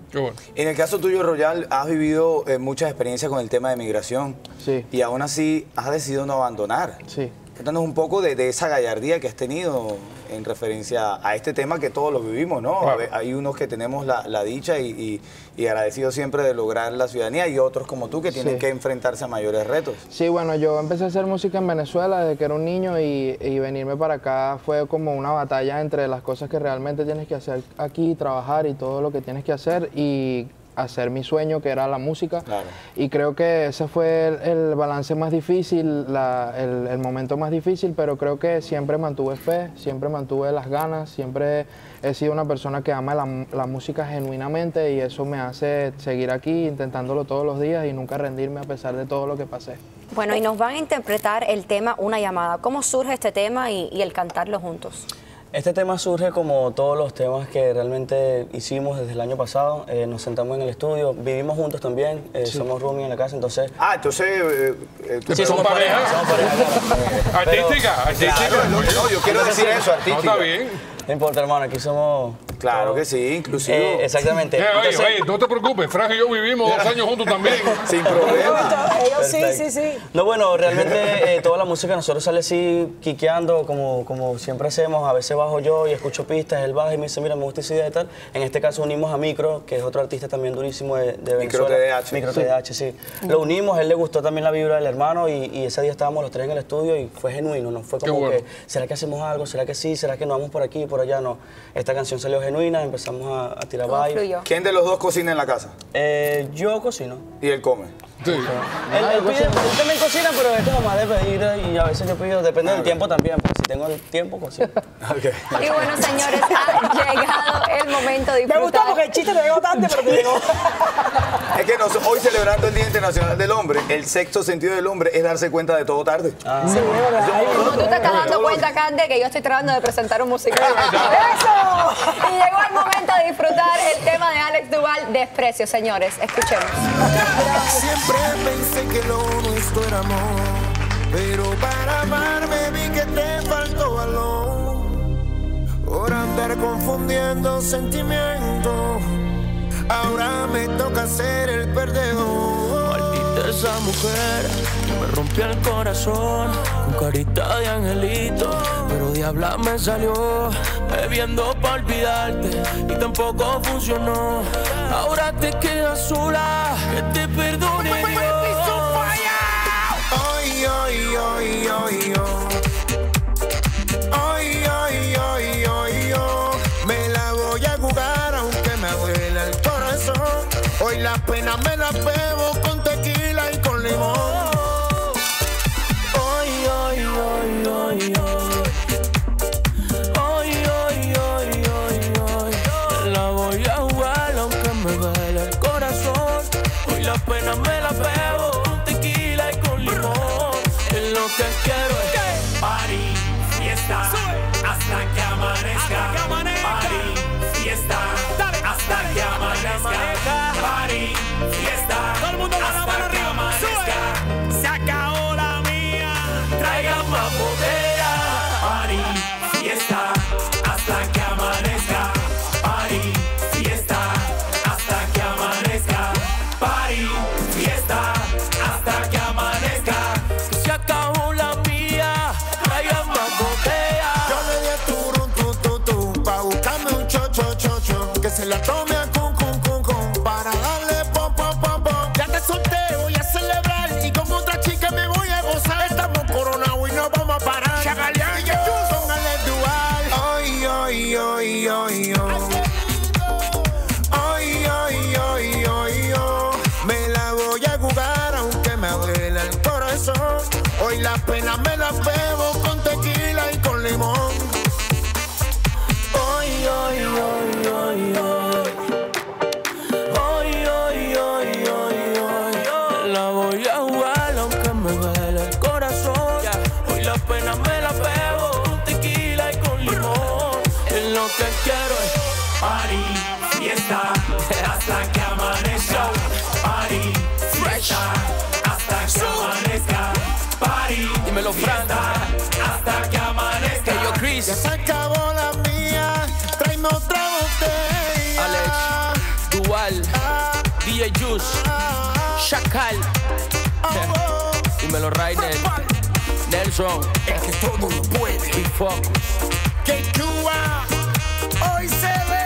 S12: Sí.
S1: Qué bueno.
S7: En el caso tuyo, Royal, has vivido eh, muchas experiencias con el tema de migración.
S13: Sí.
S7: Y aún así has decidido no abandonar.
S13: Sí.
S7: Cuéntanos un poco de, de esa gallardía que has tenido en referencia a este tema que todos lo vivimos, ¿no? Hay unos que tenemos la, la dicha y, y, y agradecidos siempre de lograr la ciudadanía y otros como tú que tienen
S13: Sí.
S7: que enfrentarse a mayores retos.
S13: Sí, bueno, yo empecé a hacer música en Venezuela desde que era un niño y, y venirme para acá fue como una batalla entre las cosas que realmente tienes que hacer aquí, trabajar y todo lo que tienes que hacer y hacer mi sueño que era la música. Y creo que ese fue el, el balance más difícil, la- el, el momento más difícil, pero creo que siempre mantuve fe, siempre mantuve las ganas, siempre he sido una persona que ama la, la música genuinamente y eso me hace seguir aquí intentándolo todos los días y nunca rendirme a pesar de todo lo que pasé.
S5: Bueno, y nos van a interpretar el tema Una llamada. ¿Cómo surge este tema y, y el cantarlo juntos?
S12: Este tema surge como todos los temas que realmente hicimos desde el año pasado. Eh, nos sentamos en el estudio, vivimos juntos también, eh, somos roomie en la casa, entonces...
S7: Ah, entonces... eh, eh, tú-
S12: Sí, somos pareja. Somos pareja, claro.
S1: Artística, artística.
S7: Claro, no, no, yo quiero decir eso, artística.
S1: No, está bien.
S12: No importa, hermano, aquí somos...
S7: Claro que sí, inclusivo.
S12: Eh, exactamente.
S1: Eh, oye,
S12: Entonces-
S1: oye, no te preocupes, Frank y yo vivimos dos años juntos también. *laughs*
S7: Sin problema.
S2: Ellos sí, sí, sí.
S12: No, bueno, realmente eh, toda la música nosotros sale así, quiqueando, como, como siempre hacemos. A veces bajo yo y escucho pistas, él baja y me dice, mira, me gusta esa idea y tal. En este caso unimos a Micro, que es otro artista también durísimo de, de
S7: Micro
S12: Venezuela.
S7: TDH.
S12: Micro. TDH, sí. Lo unimos, a él le gustó también la vibra del hermano y, y ese día estábamos los tres en el estudio y fue genuino, ¿no? Fue como
S1: bueno.
S12: que, ¿será que hacemos algo? ¿Será que sí? ¿Será que nos vamos por aquí por allá? No. Esta canción salió genuina, empezamos a, a tirar baile.
S7: ¿Quién de los dos cocina en la casa?
S12: Eh, yo cocino.
S7: Y él come.
S1: Sí.
S12: Él, él pide- él también cocina, pero es como más de pedir y a veces yo pido, depende del tiempo también, porque si tengo el tiempo, cocino. *laughs*
S5: Y bueno, señores, ha llegado el momento de
S2: Me gustó
S5: disfrutar.
S2: porque el chiste te llegó tarde, pero te llegó. *laughs*
S7: Es que nos- hoy celebrando el Día Internacional del Hombre, el sexto sentido del hombre es darse cuenta de todo tarde.
S12: Ah.
S2: Sí, verdad.
S5: Como tú te estás dando cuenta, Cande, que yo estoy tratando de presentar un musical. *laughs*
S2: ¡Eso!
S5: Y llegó el momento de disfrutar el tema de Alex Duval, Desprecio, señores. Escuchemos.
S14: Siempre pensé que lo nuestro era amor, pero para amarme Por andar confundiendo sentimientos, ahora me toca ser el perdedor.
S15: Maldita esa mujer que me rompió el corazón con carita de angelito, pero diabla me salió bebiendo para olvidarte y tampoco funcionó. Ahora te quedas sola, que te perdone Dios.
S14: Ay, ay, ay, ay. Hoy la pena me la bebo con tequila y con limón.
S15: La voy a jugar aunque me duele el corazón. Hoy la pena me la bebo con tequila y con limón. Es lo que quiero es.
S16: Party, fiesta, hasta que amanezca.
S15: Lo que quiero es party, fiesta, hasta que amanezca. Party, fiesta, hasta que amanezca. Party, dímelo Fran, hasta que amanezca. yo Chris,
S14: Ya se acabó la mía, tráeme otra botella.
S15: Alex, Dual, DJ Juice, Chacal. *laughs* Dímelo Rainer, Nelson. Es que todo lo puede. Y Focus.
S14: Que Cuba hoy se ve.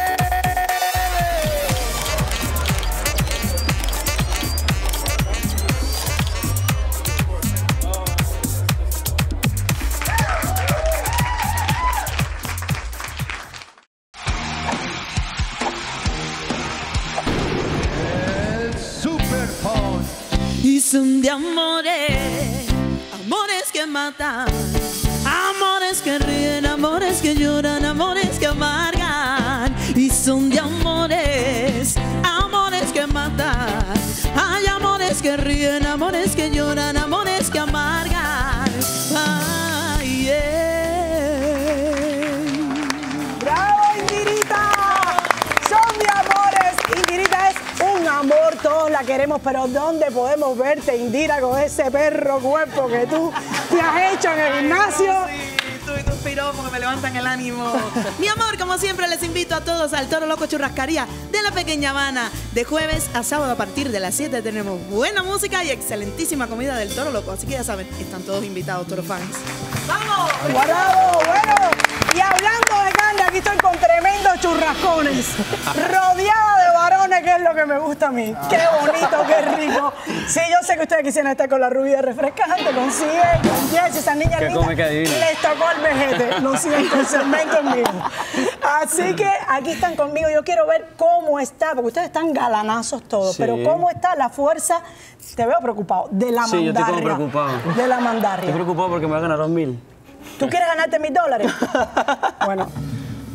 S4: Y son de amores, amores que matan,
S2: pero ¿dónde podemos verte, Indira, con ese perro cuerpo que tú te has hecho en el gimnasio?
S4: tú y tus piropos que me levantan el ánimo. *laughs* Mi amor, como siempre, les invito a todos al Toro Loco Churrascaría de la Pequeña Habana. De jueves a sábado a partir de las 7 tenemos buena música y excelentísima comida del Toro Loco. Así que ya saben, están todos invitados, Toro fans. ¡Vamos!
S2: ¡Bravo! Bueno, y hablando de carne, aquí estoy con tremendos churrascones. Rodeada de varones, que es lo que me gusta a mí. ¡Qué bonito, qué rico! Sí, yo sé que ustedes quisieran estar con la rubia refrescante, con Ciel, con Jess, esas niñas
S12: Que
S2: lindas.
S12: come que adivina.
S2: Les tocó el vejete. Lo siento, el segmento mío. Así que aquí están conmigo. Yo quiero ver cómo está, porque ustedes están galanazos todos,
S12: Sí.
S2: pero cómo está la fuerza, te veo preocupado, de la
S12: Sí, yo estoy como
S2: mandarria.
S12: preocupado.
S2: De la mandarria.
S12: Estoy preocupado porque me va a ganar dos mil.
S2: ¿Tú quieres ganarte mil dólares? *laughs* Bueno,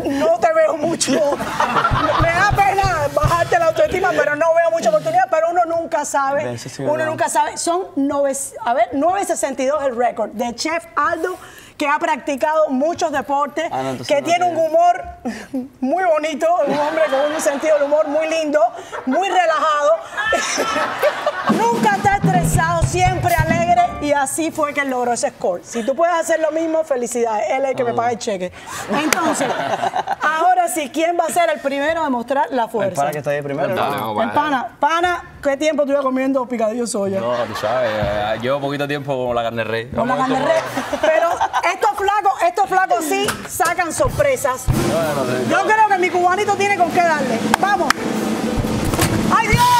S2: no te veo mucho. *laughs* Me da pena bajarte la autoestima, pero no veo mucha oportunidad. Pero uno nunca sabe.
S12: Sí
S2: Uno
S12: verdad.
S2: nunca sabe. Son nove, a ver, 9.62 el récord de Chef Aldo, que ha practicado muchos deportes,
S12: Ah, no,
S2: que
S12: no
S2: tiene un humor muy bonito, un hombre con un sentido del humor muy lindo, muy relajado. *laughs* Nunca está estresado, siempre alegre y así fue que él logró ese score. Si tú puedes hacer lo mismo, felicidades. Él es el que me paga el cheque. Entonces, ahora sí, ¿quién va a ser el primero a mostrar la
S12: El
S2: fuerza?
S12: pana que está ahí primero.
S2: El pana, pana, ¿qué tiempo tú comiendo picadillo de soya?
S11: No, tú sabes, eh, llevo poquito tiempo con la carne rey.
S2: Con la carne red. Pero estos flacos, estos flacos sí sacan sorpresas. Yo creo que mi cubanito tiene con qué darle. Vamos. ¡Ay, Dios!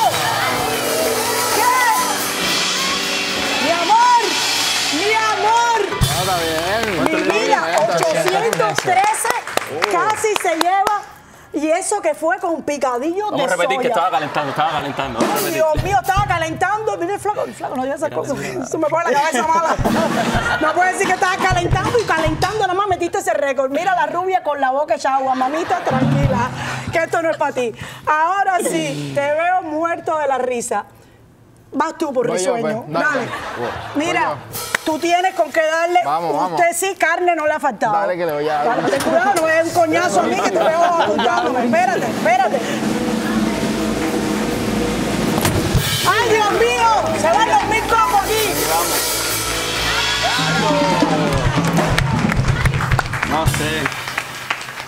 S2: 113 casi se lleva. Y eso que fue con picadillo
S11: Vamos
S2: de
S11: a repetir
S2: soya.
S11: que estaba calentando, estaba calentando.
S2: Ay, Dios mío, estaba calentando. Mire, flaco, flaco, no digas esas cosas. Eso me pone la cabeza mala. No puedes decir que estaba calentando y calentando. Nada más metiste ese récord. Mira la rubia con la boca echada. Mamita, tranquila, que esto no es para ti. Ahora sí, te veo muerto de la risa. Vas tú por
S13: Voy yo,
S2: risueño.
S13: pues. Dale.
S2: Dale.
S13: Voy
S2: Mira, tú tienes con qué darle.
S13: Vamos, vamos.
S2: Usted sí, carne no le ha faltado.
S13: Dale, que le voy a dar.
S2: Ten cuidado, no des un coñazo a mí que te veo *laughs* apuntándome. Espérate, espérate. ¡Ay, Dios mío! ¡Se van los mil cocos aquí!
S12: No sé.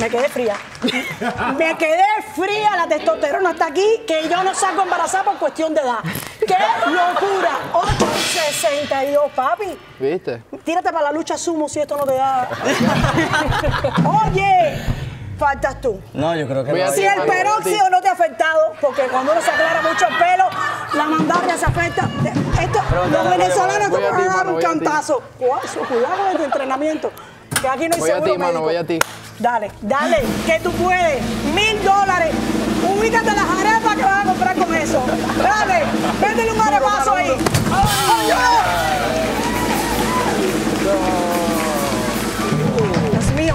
S2: Me quedé fría. Me quedé fría, la testosterona está aquí, que yo no salgo embarazada por cuestión de edad. ¡Qué locura! 8.62, papi.
S13: ¿Viste?
S2: Tírate para la lucha sumo si esto no te da. Oye, faltas tú.
S12: No, yo creo que
S13: Voy a
S12: no.
S2: Si el peróxido no te ha afectado, porque cuando uno se aclara mucho el pelo, la mandarria se afecta. Esto, los venezolanos te
S13: a
S2: van a dar un
S13: a
S2: cantazo. Cuidado, con el entrenamiento. Que aquí no hay
S13: Voy a
S2: seguro
S13: ti, mano, voy a ti.
S2: Dale, dale, que tú puedes. Mil dólares. Ubícate las arepas que vas a comprar con eso. Dale, métele un arepazo ahí. Dios mío.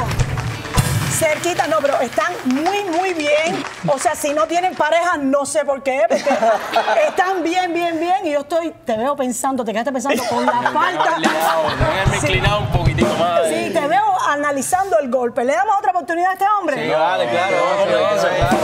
S2: Cerquita, no, pero están muy, muy bien. O sea, si no tienen pareja, no sé por qué, porque están bien, bien, bien. Y yo estoy, te veo pensando, te quedaste pensando con la falta.
S11: Déjame
S2: Sí.
S11: inclinar un poquitico más.
S2: Sí, te veo analizando el golpe. ¿Le damos otra oportunidad a este hombre?
S11: Sí, vale, claro. eso, claro.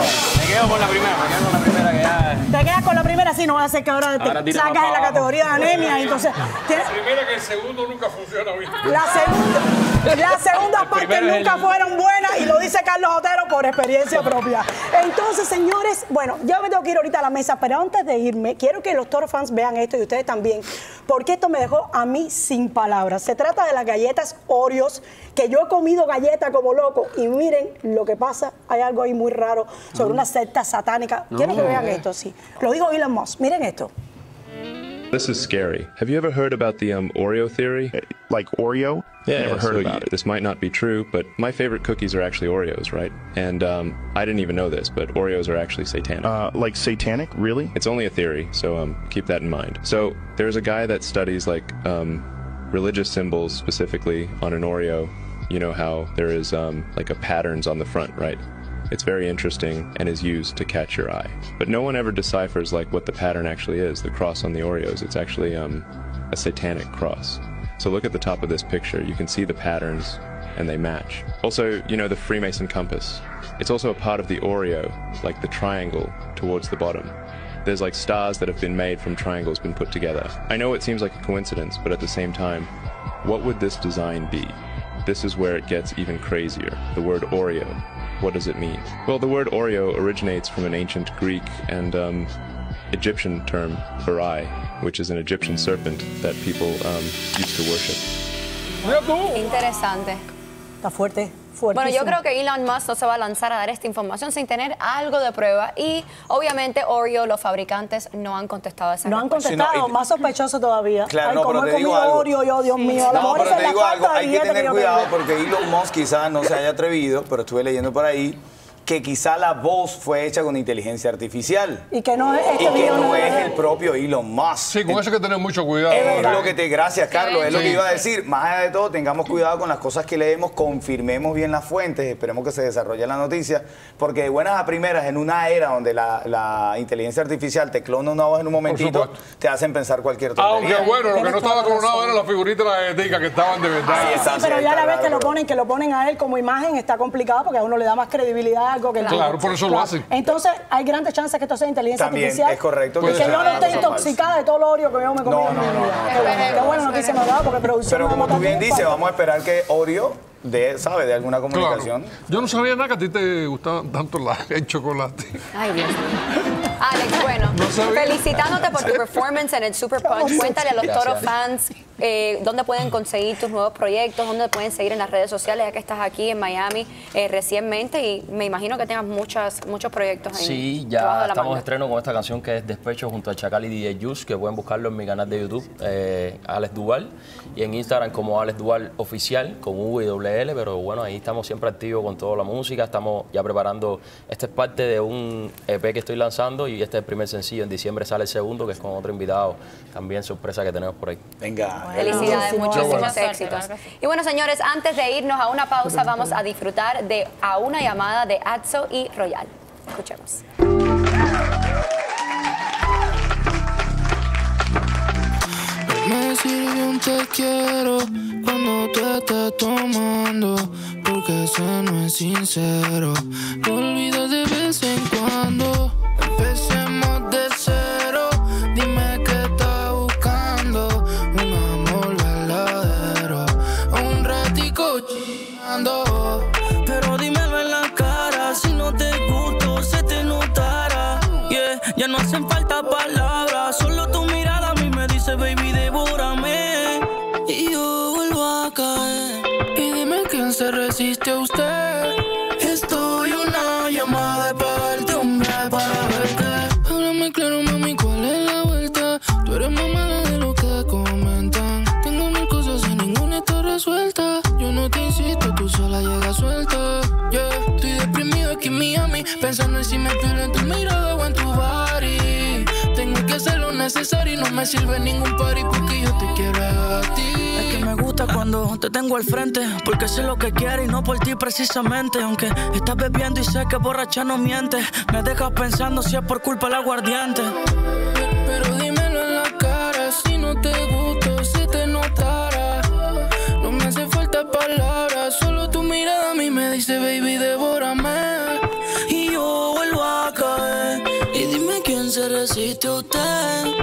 S11: Me quedo con la primera, me quedo con la primera que ya.
S2: Te quedas con la primera, sí, no va a ser que ahora te
S11: Ahora
S2: sacas en la categoría de anemia. y Entonces, tienes-
S1: Primera que el segundo nunca funciona bien.
S2: La segunda, las segundas partes nunca
S1: el-
S2: fueron buenas y lo dice Carlos Otero por experiencia propia. Entonces, señores, bueno, yo me tengo que ir ahorita a la mesa, pero antes de irme, quiero que los Toro fans vean esto y ustedes también, porque esto me dejó a mí sin palabras. Se trata de las galletas Oreos, que yo he comido galletas como loco y miren lo que pasa, hay algo ahí muy raro sobre una secta satánica. Quiero que
S17: No.
S2: vean esto, sí. Lo dijo Elon Musk, miren esto.
S17: This is scary. Have you ever heard about the um, Oreo theory? Like Oreo? Yeah,
S18: Never heard
S17: so
S18: about
S17: y- This might not be true, but my favorite cookies are actually Oreos, right? And um, I didn't even know this, but Oreos are actually satanic. Uh, like satanic? Really? It's only a theory, so um, keep that in mind. So there's a guy that studies like um, religious symbols specifically on an Oreo. You know how there is um, like a patterns on the front, right? It's very interesting and is used to catch your eye. But no one ever deciphers like what the pattern actually is, the cross on the Oreos. It's actually um, a satanic cross. So look at the top of this picture. You can see the patterns and they match. Also, you know the Freemason compass. It's also a part of the Oreo, like the triangle towards the bottom. There's like stars that have been made from triangles been put together. I know it seems like a coincidence, but at the same time, what would this design be? This is where it gets even crazier. The word Oreo. What does it mean? Well, the word Oreo originates from an ancient Greek and um, Egyptian term Barai, which is an Egyptian serpent that people um, used to worship.
S5: Interesante.
S2: Está fuerte,
S5: Bueno, yo creo que Elon Musk no se va a lanzar a dar esta información sin tener algo de prueba y obviamente Oreo, los fabricantes, no han contestado esa
S2: No han contestado, más sospechoso todavía.
S7: Claro,
S2: Ay,
S7: no, pero
S2: he
S7: te digo
S2: comido
S7: algo.
S2: Oreo, yo, Dios mío.
S7: No,
S2: mejor
S7: pero te digo algo, hay que tener cuidado porque Elon Musk quizás no se haya atrevido, pero estuve leyendo por ahí que quizá la voz fue hecha con inteligencia artificial
S2: Y que no es este
S7: y que no
S2: es
S7: el propio Elon Musk.
S1: Sí, con eso hay que tener mucho cuidado.
S7: Es lo que te, gracias, Carlos. Es lo
S1: Sí.
S7: que iba a decir. Más allá de todo, tengamos cuidado con las cosas que leemos, confirmemos bien las fuentes, esperemos que se desarrolle la noticia, porque de buenas a primeras, en una era donde la, la inteligencia artificial te clona una voz en un momentito, te hacen pensar cualquier tontería.
S1: Aunque bueno, lo que no estaba clonado eran las figuritas de la genética que estaban de verdad.
S7: Está,
S2: Sí, pero
S7: sí,
S2: ya la vez que lo ponen, que lo ponen a él como imagen está complicado porque a uno le da más credibilidad algo que
S1: Claro, por eso lo hacen.
S2: Entonces hay grandes chances que esto sea inteligencia
S7: También,
S2: artificial.
S7: es correcto
S2: Que,
S7: que
S2: yo no esté intoxicada de todo lo Oreo que yo me comí
S7: No,
S2: en mi
S7: no, no,
S2: vida.
S7: no,
S2: Qué bueno, qué buena noticia me da porque producción
S7: Pero como tú bien dices, vamos a esperar que Oreo de, ¿sabe? De alguna comunicación.
S1: Claro. Yo no sabía nada que a ti te gustaban tanto la, el chocolate.
S5: Ay, Dios mío. Alex, bueno, felicitándote por tu performance en el Super Punch. Cuéntale a los
S11: Gracias.
S5: Toro fans eh, dónde pueden conseguir tus nuevos proyectos, dónde pueden seguir en las redes sociales, ya que estás aquí en Miami eh, recientemente y me imagino que tengas muchas, muchos proyectos en
S11: Sí, ya estamos
S5: manga.
S11: estreno con esta canción que es Despecho junto a Chacal y DJ Juice, que pueden buscarlo en mi canal de YouTube, eh, Alex Duval, y en Instagram como Alex Duval Oficial, con V y doble L, pero bueno, ahí estamos siempre activos con toda la música, estamos ya preparando, esta es parte de un EP que estoy lanzando y este es el primer sencillo, en diciembre sale el segundo, que es con otro invitado, también sorpresa que tenemos por ahí.
S7: Venga.
S5: Felicidades, muchísimos éxitos. Y bueno, señores, antes de irnos a una pausa, vamos a disfrutar de A una llamada de Atso y Royal. Escuchemos.
S15: Me sirve un te quiero cuando te estés tomando, porque eso no es sincero. Te sirve ningún party porque yo te quiero a ti.
S18: Es que me gusta cuando te tengo al frente, porque sé lo que quieres y no por ti precisamente. Aunque estás bebiendo y sé que borracha no miente, me dejas pensando si es por culpa del aguardiente.
S15: Pero dímelo en la cara si no te gusto, se te notara. No me hace falta palabras, solo tu mirada a mí me dice, baby, devórame.
S18: Y yo vuelvo a caer. Y dime quién se resiste a usted.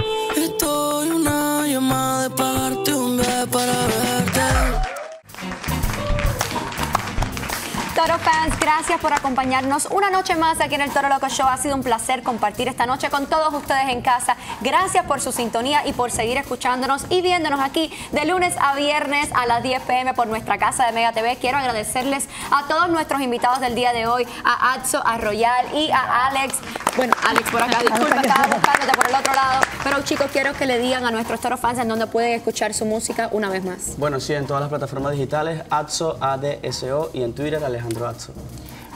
S5: Toro fans, gracias por acompañarnos una noche más aquí en el Toro Loco Show. Ha sido un placer compartir esta noche con todos ustedes en casa. Gracias por su sintonía y por seguir escuchándonos y viéndonos aquí de lunes a viernes a las 10 pm por nuestra casa de Mega TV. Quiero agradecerles a todos nuestros invitados del día de hoy, a Atso, a Royal y a Alex. Bueno, Alex por acá, disculpa, estaba buscándote por el otro lado. Pero chicos, quiero que le digan a nuestros Toro fans en dónde pueden escuchar su música una vez más.
S12: Bueno, sí, en todas las plataformas digitales, ADSO, ADSO y en Twitter, Alejandro Adso.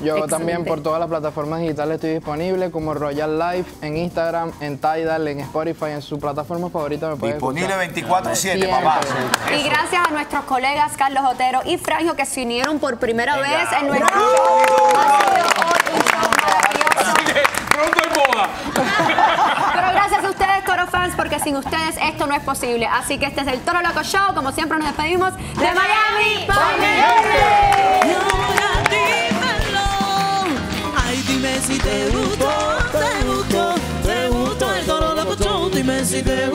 S13: Yo
S12: Excelente.
S13: también por todas las plataformas digitales estoy disponible como Royal Life en Instagram, en Tidal, en Spotify, en su plataforma favorita me pueden
S7: Disponible
S13: escuchar.
S7: 24/7,
S13: Siempre.
S7: papá.
S5: Y gracias a nuestros colegas Carlos Otero y Frangio que se unieron por primera
S1: Venga.
S5: vez en nuestro show.
S1: Pronto hay boda.
S5: Pero gracias a ustedes, fans, porque sin ustedes esto no es posible. Así que este es el Toro Loco Show. Como siempre nos despedimos de Miami.
S4: Ahora dímelo. Ay, dime si te gustó, te gustó, te gustó el Toro Loco Show. Dime si te